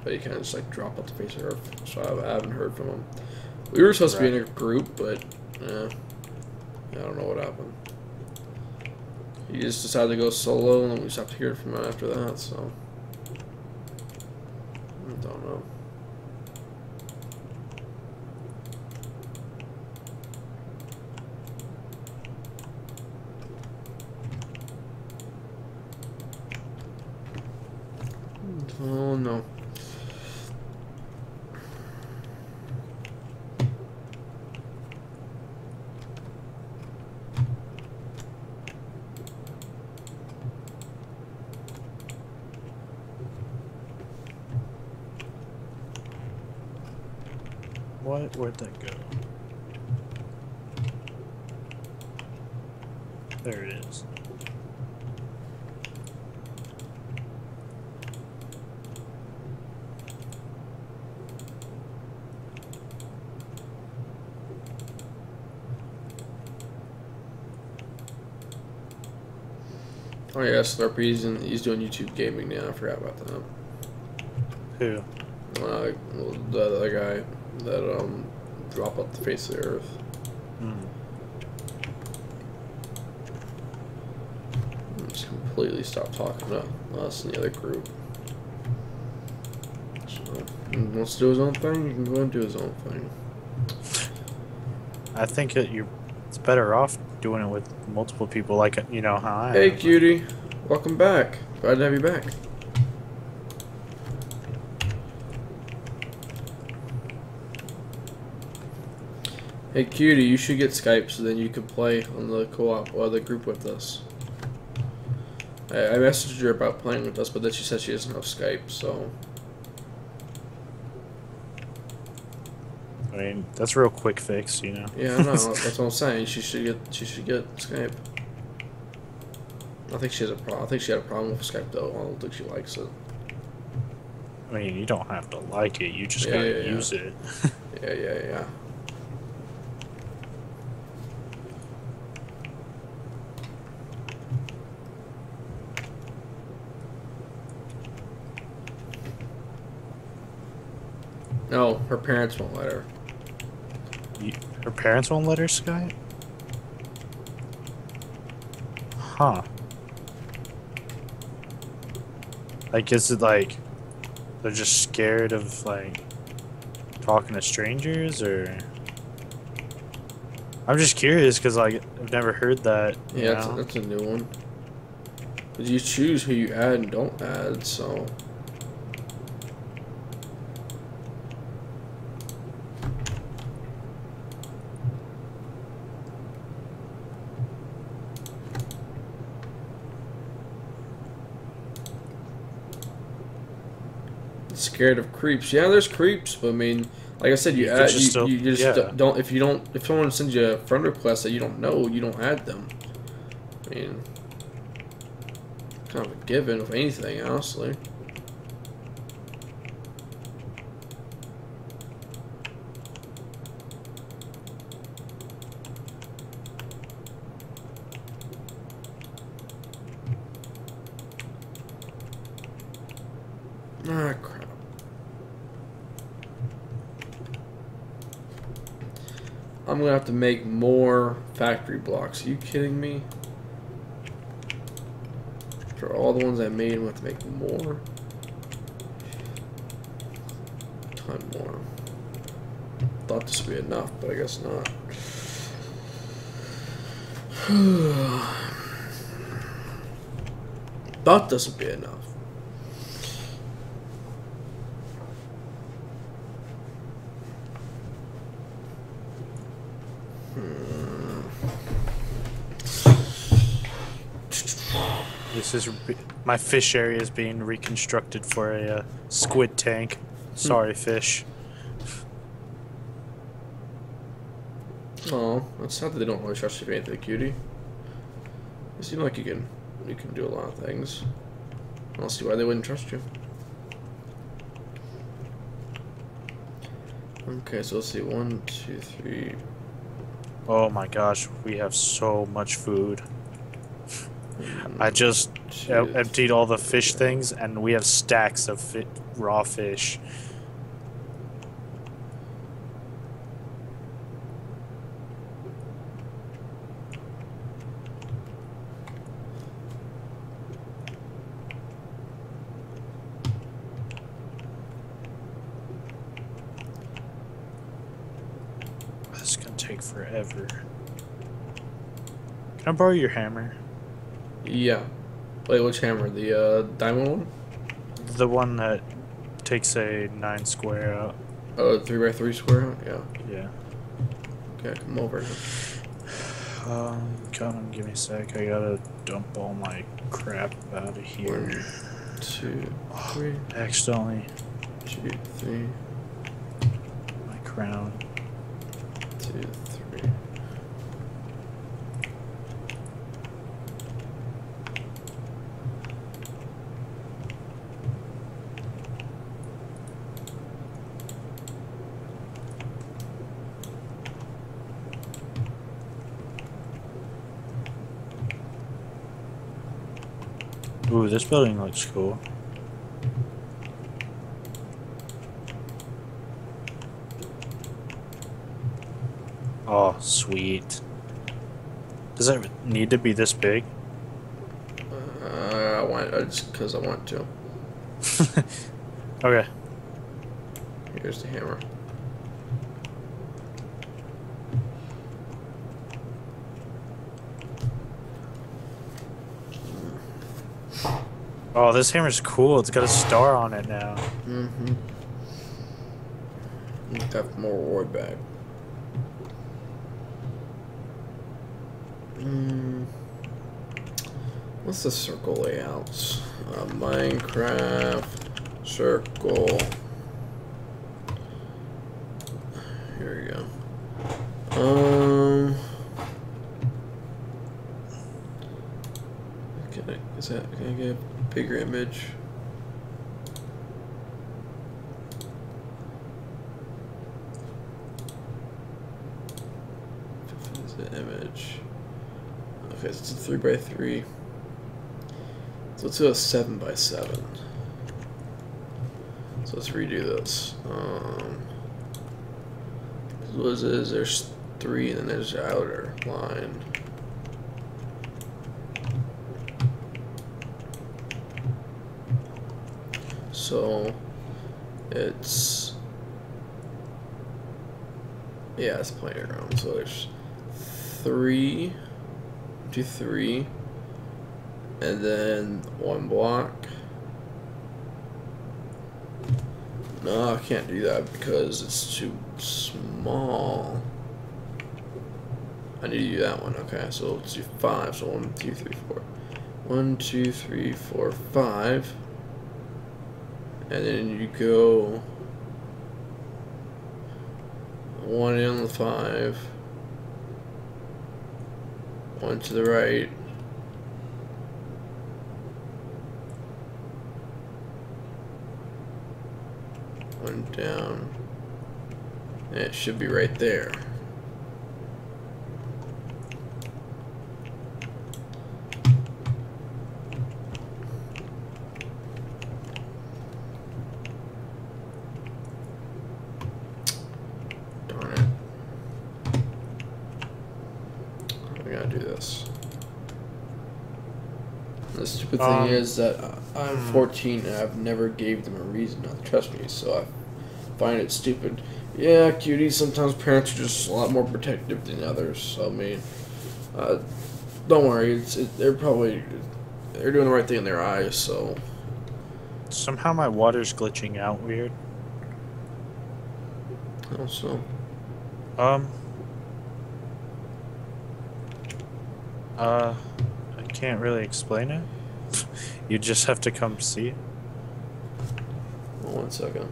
But he kind of just like dropped off the face of the earth. So I, I haven't heard from him. We were supposed to be in a group, but yeah, I don't know what happened. He just decided to go solo, and then we stopped hearing from him after that. So I don't know. Oh no. What? Where'd that go? There it is. Oh yeah, Slurpee's and he's doing YouTube gaming now. I forgot about that. Who? Uh, the other guy that um dropped off the face of the earth. Hmm. Just completely stopped talking to us and the other group. So, he wants to do his own thing. He can go and do his own thing. I think that you're. It's better off doing it with multiple people, like you know how I. Hey, am. cutie. Welcome back. Glad to have you back. Hey, cutie, you should get Skype so then you can play on the co-op or the group with us. I, I messaged her about playing with us, but then she said she doesn't have Skype, so... I mean, that's a real quick fix, you know. Yeah, I know. that's what I'm saying. She should get. She should get Skype. I think she has a problem. I think she had a problem with Skype though. I don't think she likes it. I mean, you don't have to like it. You just Yeah, gotta yeah, yeah. use it. Yeah, yeah, yeah. No, her parents won't let her. You, her parents won't let her Skype. Huh. Like, is it like they're just scared of like talking to strangers, or? I'm just curious because like I've never heard that. Yeah, that's a, that's a new one. But you choose who you add and don't add, so. Scared of creeps? Yeah, there's creeps, but I mean, like I said, you, You add just you, still- you just yeah. don't. If you don't, if someone sends you a friend request that you don't know, you don't add them. I mean, kind of a given of anything, honestly. Ah, crap. I'm gonna have to make more factory blocks. Are you kidding me? For all the ones I made, I'm have to make more. Ton more. Thought this would be enough, but I guess not. Thought this would be enough. This is re- my fish area is being reconstructed for a uh, squid tank. Sorry, fish. Oh, it's sad that they don't really trust you for anything, cutie. You seem like you can you can do a lot of things. I don't see why they wouldn't trust you. Okay, so let's see. One, two, three. Oh my gosh, we have so much food. I just emptied all the fish things, and we have stacks of fi- raw fish. This is gonna take forever. Can I borrow your hammer? Yeah. Wait, which hammer? The uh, diamond one? The one that takes a nine square out. Oh, three by three square? Yeah. Yeah. Okay, come over. Um, come on, give me a sec. I gotta dump all my crap out of here. One, two, three, Accidentally, two, three. my crown. Two, three. Ooh, this building looks cool. Oh, sweet. Does it need to be this big? Uh, I want just because I want to. okay. Here's the hammer. Oh, this hammer's cool. It's got a star on it now. Mm-hmm. Have more reward back. Mm. What's the circle layouts? Uh, Minecraft circle. Here we go. Um. Can I, is that, can I get a bigger image? Is the image? Okay, so it's a three by three. So let's do a seven by seven. So let's redo this. Um, what is? There's three, and then there's the outer line. So it's yeah, it's playing around. So there's three, two, three, and then one block. No, I can't do that because it's too small. I need to do that one. Okay, so let's do five. So one, two, three, four. One, two, three, four, five. And then you go one in the five. One to the right. One down. And it should be right there. Darn it. We gotta do this. The stupid thing Um, is that I- I'm hmm. 14 and I've never gave them a reason not to trust me, so I find it stupid. Yeah, cutie, sometimes parents are just a lot more protective than others, so I mean, uh, don't worry, it's, it, they're probably, they're doing the right thing in their eyes, so. Somehow my water's glitching out weird. Also, Um. Uh, I can't really explain it. You just have to come see one second.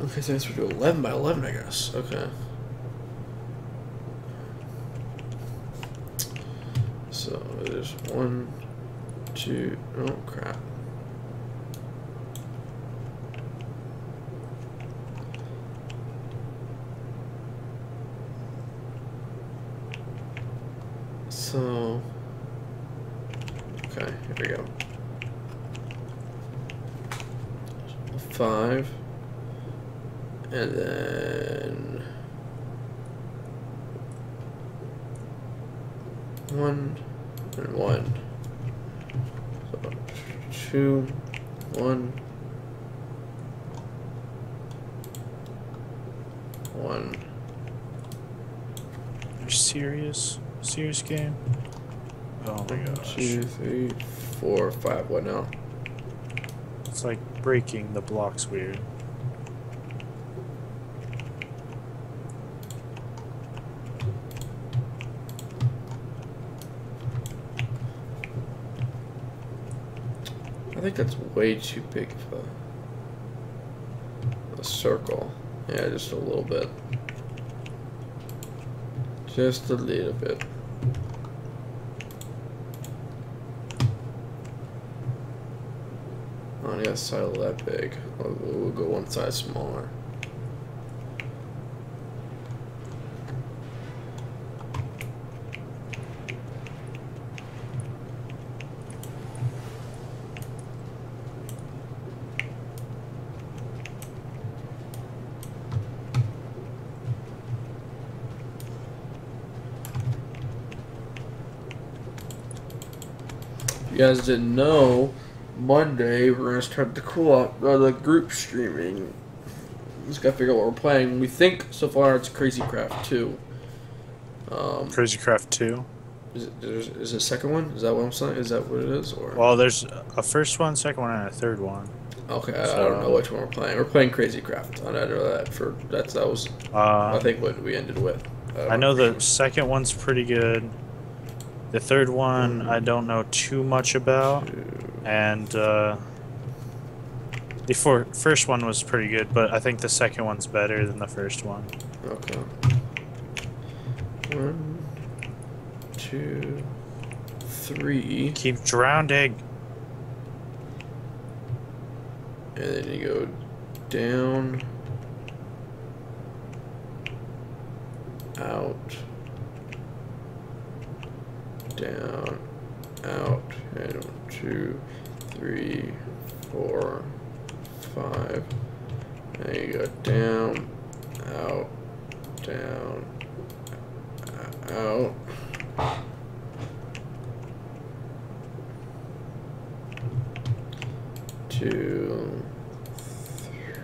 Okay, so I guess we're doing 11 by 11, I guess. Okay. So there's one, two, oh crap. So, okay, here we go. Five, and then one and one. So two, one, one. You're serious? Serious game? Oh my One, gosh. two, three, four, five. What now? It's like breaking the blocks weird. I think that's way too big for. A circle. Yeah, just a little bit. Just a little bit. On side of that big. We'll, go one side smaller. If you guys didn't know, Monday we're gonna start the co-op, uh, the group streaming. Just gotta figure out what we're playing. We think so far it's Crazy Craft two. Um, Crazy Craft 2. is it is it a second one? Is that what I'm saying? Is that what it is? Or Well, there's a first one, second one, and a third one. okay, I, I don't know which one we're playing. We're playing Crazy Craft. I know that for that's that was I Uh, think what we ended with. Uh, I know the second one's pretty good. The third one, I don't know too much about. And uh, the for- first one was pretty good, but I think the second one's better than the first one. Okay. One, two, three, Keep drowning. and then you go down, out, down, out, and two, three, four, five. And you go down, out, down, out. Two,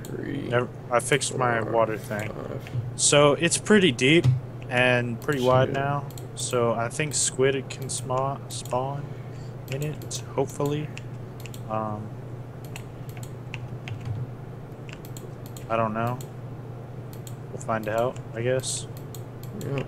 three, Never, I fixed my water thing. five. So it's pretty deep and pretty wide now. So I think squid can spawn in it, hopefully. Um, I don't know. We'll find out, I guess. Yeah.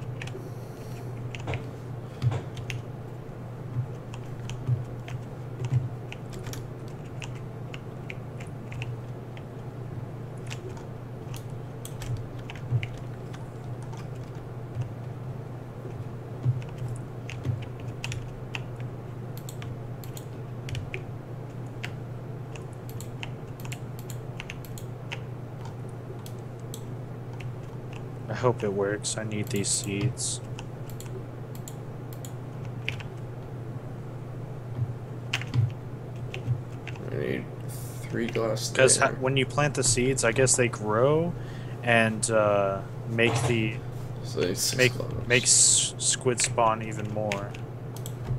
Hope it works. I need these seeds. I need three glass. Because when you plant the seeds, I guess they grow and uh, make the So I need six make glass. make s- squid spawn even more.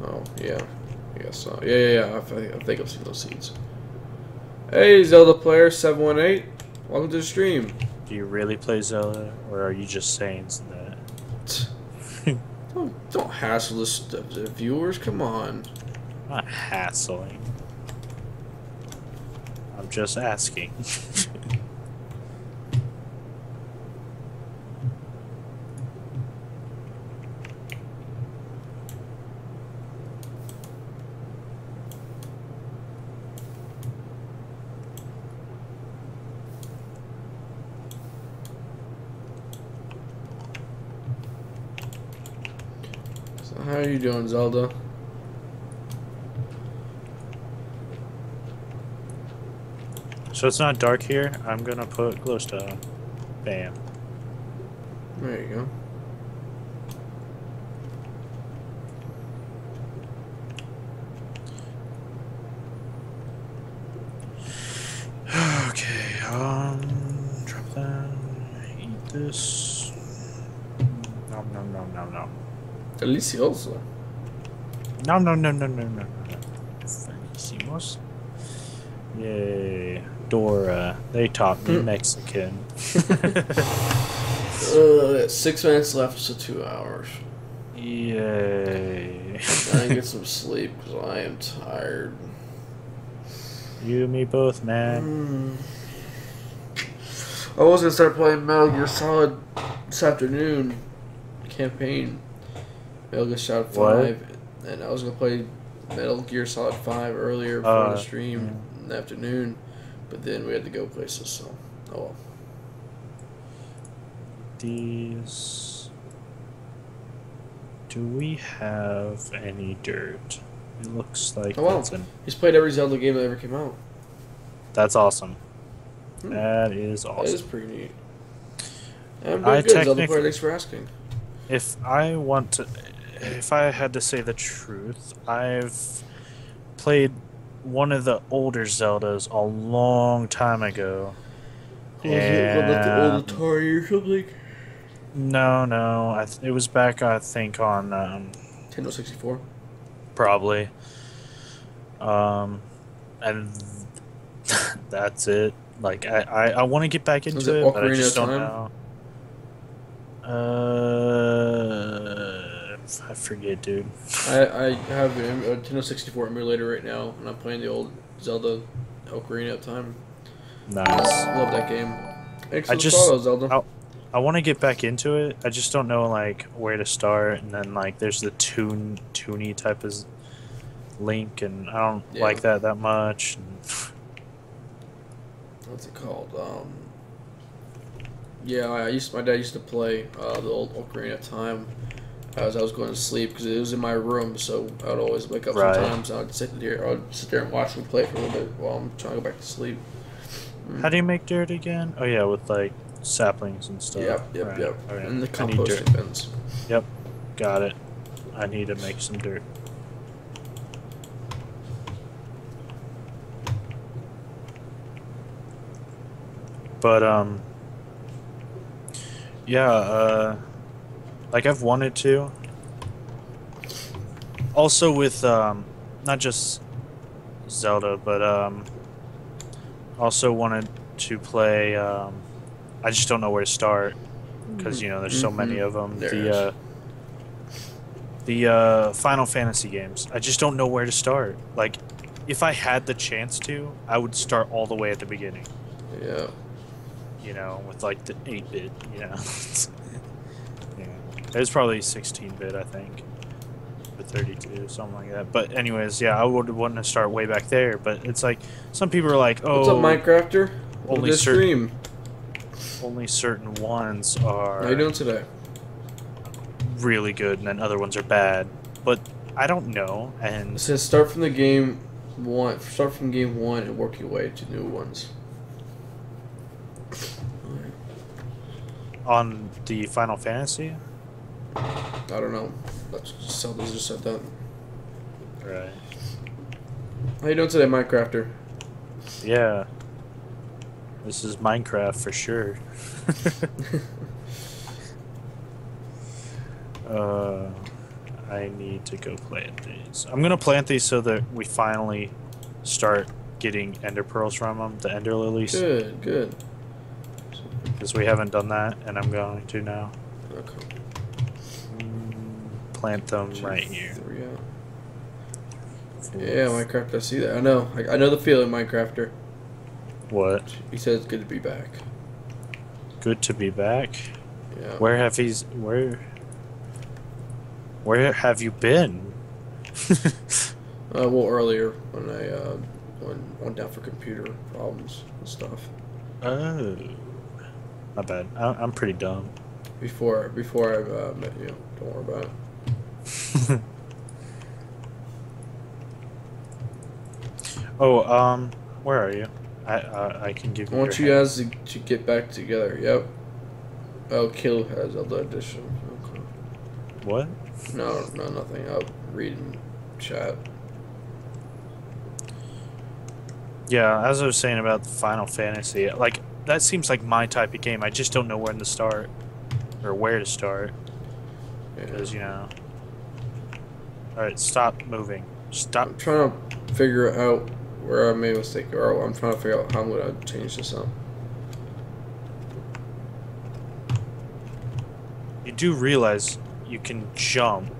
Oh yeah, I guess so. Yeah, yeah, yeah. I, think- I think I've seen those seeds. Hey, Zelda player seven one eight. Welcome to the stream. Do you really play Zelda, or are you just saying that? Don't, don't hassle the, the viewers. Come on. Not hassling. I'm just asking. So how are you doing, Zelda? so it's not dark here. I'm gonna put glowstone. Bam. There you go. Okay. Um. Drop that. Eat this. Nom nom nom nom nom. Delicioso. No, no, no, no, no, no, no. Felicimos. Yay. Dora. They me Mm. Mexican. Uh, six minutes left, so two hours. Yay. I get some sleep because I am tired. you me both, man. Mm. I was gonna start playing Metal Gear Solid this afternoon campaign. Metal Gear Solid What? And I was gonna play Metal Gear Solid Five earlier before Uh, the stream in the afternoon, but then we had to go places. So, oh well. these. Do we have any dirt? It looks like Oh, wow. an, He's played every Zelda game that ever came out. that's awesome. Hmm. That is awesome. is pretty neat. I'm I doing good, Zelda player. Thanks for asking. If I want to, if I had to say the truth, I've played one of the older Zeldas a long time ago. Was it one of the old Atari or something? No, no, I th- it was back I think on um, Nintendo 64. probably, um, and that's it. Like I, I, I want to get back into Was it, it but I just don't Time? know. Uh, I forget, dude. I, I have a a Nintendo 64 emulator right now, and I'm playing the old Zelda Ocarina of Time. Nice. Love that game. Thanks I just- follow, Zelda. I'll- I want to get back into it. I just don't know like where to start, and then like there's the tune toony type of link, and I don't Yeah. like that that much. And What's it called? Um, yeah, I used my dad used to play uh, the old Ocarina of Time as I was going to sleep because it was in my room, so I would always wake up Right. sometimes. And I'd sit there, I'd sit there and watch him play for a little bit while I'm trying to go back to sleep. How do you make dirt again? Oh yeah, with like saplings and stuff. Yep, yep, Right, yep. okay. And the I need dirt. composting bins. Yep, Got it. I need to make some dirt. But um yeah, uh like I've wanted to. Also with um not just Zelda, but um also wanted to play um I just don't know where to start because you know there's so many Mhm. of them. There the uh, the uh, Final Fantasy games. I just don't know where to start. Like, if I had the chance to, I would start all the way at the beginning. Yeah. You know, with like the eight bit. You know, it was probably sixteen bit, I think, or thirty two, something like that. But anyways, yeah, I would want to start way back there. But it's like some people are like, oh, What's up, oh, Minecrafter? only this certain- stream. only certain ones are. How you doing today? really good and then other ones are bad. But I don't know, And. It says start from the game one. Start from game one and work your way to new ones. on the Final Fantasy, I don't know. Let's just Zelda's just said that. right? How you doing today, Minecrafter? Yeah, this is Minecraft for sure. uh, I need to go plant these. I'm gonna plant these so that we finally start getting ender pearls from them, the ender lilies, Good, good. because we haven't done that, and I'm going to now. Okay. Plant them Two, right here. Three out. Yeah, Minecraft. I see that. I know. I, I know the feeling, Minecrafter. What? He said it's good to be back. Good to be back. Yeah. Where have he's where? Where have you been? Uh, well, earlier when I uh, went, went down for computer problems and stuff. oh, not bad. I, I'm pretty dumb. Before before I uh, met you. Don't worry about it. oh, um, where are you? I I, I can give you I want you guys to, to get back together. Yep. Oh, Kill has Zelda edition. Okay. What? No, no, nothing. I'll read in chat. Yeah, as I was saying about the Final Fantasy, like that seems like my type of game. I just don't know when to start or where to start Yeah. because you know. All right, stop moving. Stop. I'm trying to figure out where I made a mistake, or I'm trying to figure out how I'm gonna change this up. You do realize you can jump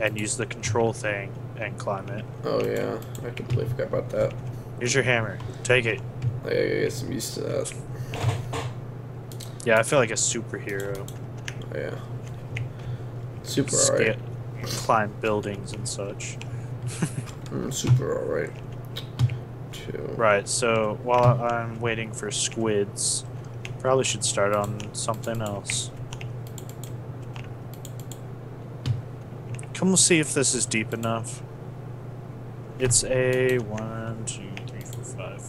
and use the control thing and climb it. Oh yeah, I completely forgot about that. Here's your hammer. Take it. I gotta get some used to that. Yeah, I feel like a superhero. Oh, yeah. Super alright climb buildings and such. Hmm, super alright. Right, so while I'm waiting for squids, probably should start on something else. Come see if this is deep enough. It's a one, two, three, four, five,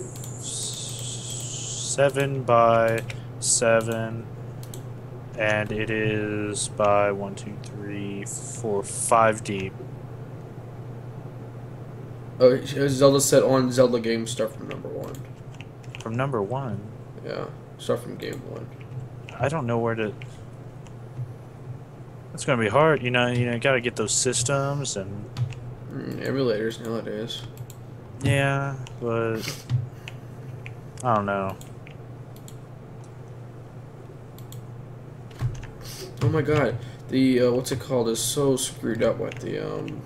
seven by seven and it is by one, two, three, four, five deep. Oh, Zelda said on Zelda games start from number one. From number one, Yeah, start from game one. I don't know where to. It's gonna be hard, you know. You know, gotta get those systems and Mm, emulators nowadays. yeah, but I don't know. Oh my god, the uh, what's it called is so screwed up with the um.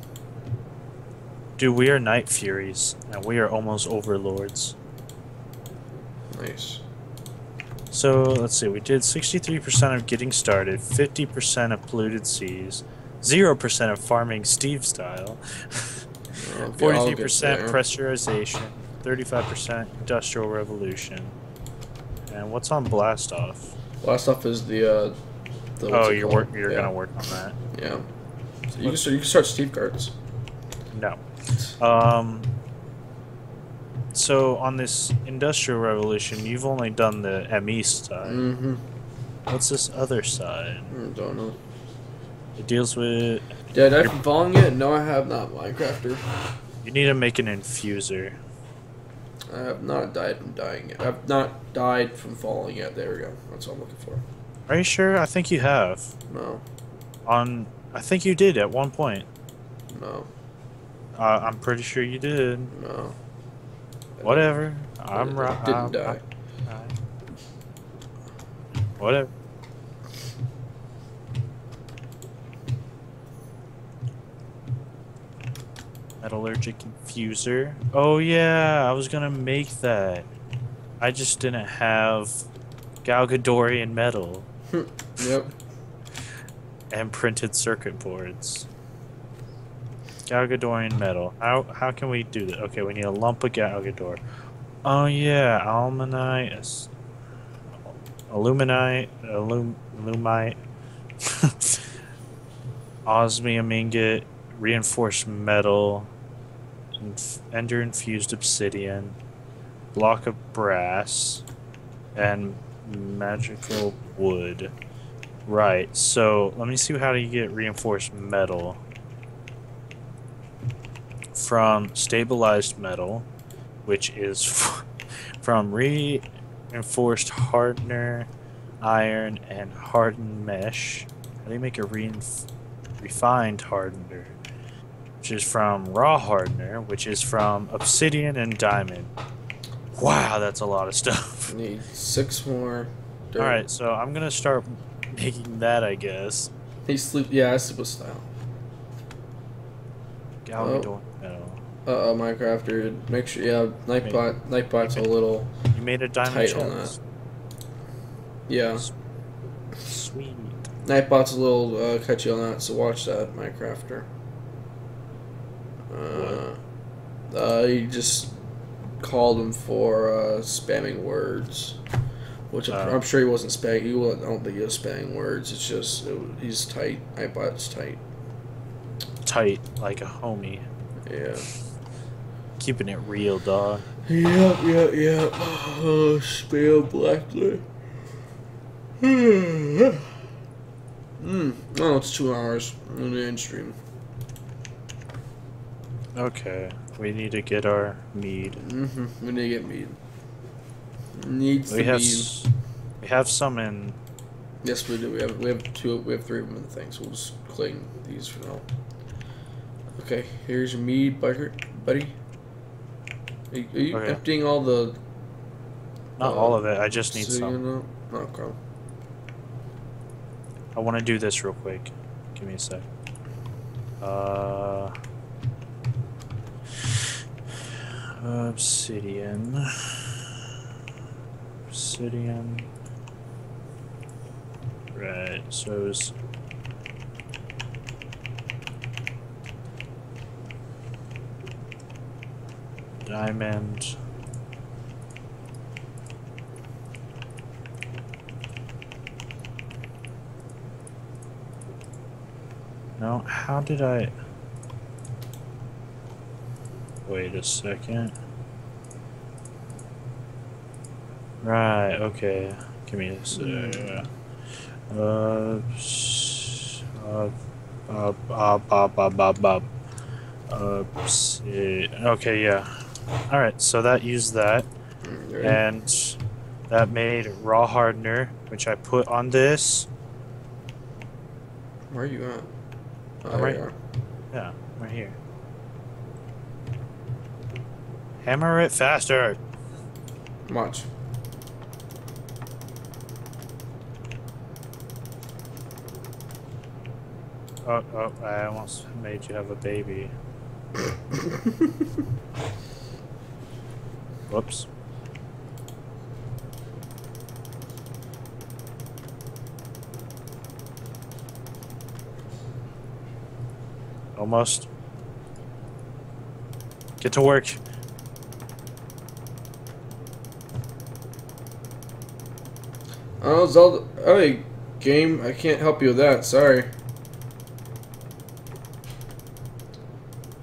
Dude, we are Night Furies, and we are almost overlords. Nice. So let's see, we did 63% of getting started, 50% of polluted seas, 0% of farming Steve style, Okay, I'll get 43% pressurization, 35% industrial revolution. And what's on blast off? Last off is the uh. The, Oh, you're work, you're yeah. gonna work on that. Yeah. So you can start, you can start Steve's Carts. No. Um. So on this industrial revolution, you've only done the ME side. Mm-hmm. What's this other side? I Don't know. It deals with Did I die from falling yet? No, I have not, Minecrafter. you need to make an infuser. I have not died from dying yet. I've not died from falling yet. There we go. That's what I'm looking for. Are you sure? I think you have. No, On I think you did at one point. no, Uh, I'm pretty sure you did. no. Whatever. I'm I right. Didn't I'm- die. I'm- Whatever. Metallurgic infuser. Oh yeah, I was gonna make that. I just didn't have Galgadorian metal Yep. and printed circuit boards. Galgadorian metal. How how can we do that? Okay, we need a lump of Galgador. Oh yeah, almanite, aluminite, alum, alumite, osmium ingot, reinforced metal, inf- ender infused obsidian, block of brass, and magical wood. Right. So let me see how do you get reinforced metal from stabilized metal, which is from reinforced hardener, iron, and hardened mesh. How do you make a reinf- refined hardener? Which is from raw hardener, which is from obsidian and diamond. Wow, that's a lot of stuff. Need six more. dirt. All right, so I'm gonna start making that, I guess. He sleep. Yeah, I sleep with style. Galgador metal. Uh, uh Minecrafter. Make sure. Yeah. Nightbot. Nightbot's a little. You made a diamond Tight on chest. Yeah, Sweet. Nightbot's a little uh, catchy on that. So watch that, Minecrafter. Uh, uh, he just called him for uh, spamming words, which I'm, Oh. I'm sure he wasn't spamming. He was, I don't think he was spamming words. It's just it, he's tight. Nightbot's tight. Tight, like a homie. Yeah. Keeping it real, dog. Yep, yep, yep. Oh, spam blackly. Hmm. Oh, it's two hours on the end stream. Okay. We need to get our mead. Mm-hmm. We need to get mead. Needs We have we have some in Yes, we do. We have we have two. We have three of them in the thing. So we'll just clean these for now. Okay, here's your mead, buddy. Buddy. Are you, are you Okay. emptying all the? not uh, all of it. I just need so some. You know? Okay. I want to do this real quick. Give me a sec. Uh, obsidian. Obsidian. Right. So it's diamond. No, how did I? Wait a second. Right, okay. Give me a second. Uh, uh, uh, uh, uh, uh, okay, yeah. Alright, so that used that. And that made raw hardener, which I put on this. Where are you at? Oh, I'm right. Yeah, right here. Hammer it faster. Watch. Oh, oh, I almost made you have a baby. Whoops. Almost. Get to work. Oh, Zelda. Oh, hey, game. I can't help you with that. Sorry.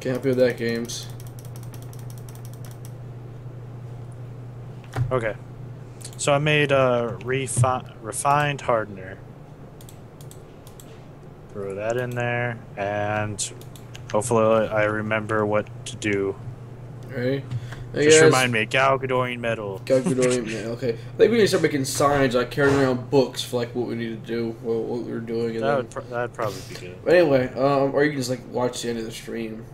Can't help you with that, games. Okay. So I made a refi- refined hardener. Throw that in there, and hopefully I remember what to do. Right? Hey, Just guys. remind me, Galgadorian metal. Calculating, yeah, okay. I think we need to start making signs, like carrying around books for like what we need to do, what, what we're doing, and That then. would pr- that'd probably be good. But anyway, um, or you can just like watch the end of the stream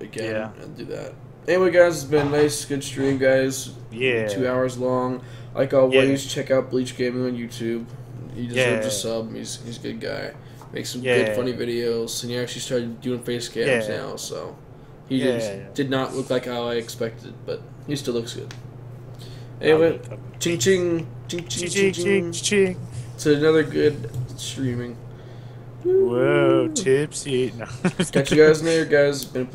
again Yeah. and do that. Anyway, guys, it's been a nice, good stream, guys. Yeah. Two hours long. Like always, check out BleechGaming on YouTube. He deserves Yeah. a sub. He's he's a good guy. Makes some Yeah. good, funny videos, and he actually started doing face cams Yeah. now. So he Yeah, just yeah. did not look like how I expected, but he still looks good. Anyway, do it. ching ching ching ching ching Ching, ching, ching. ching. Another good streaming. Whoa, tipsy. No. Catch you guys later, guys. Been a pleasure.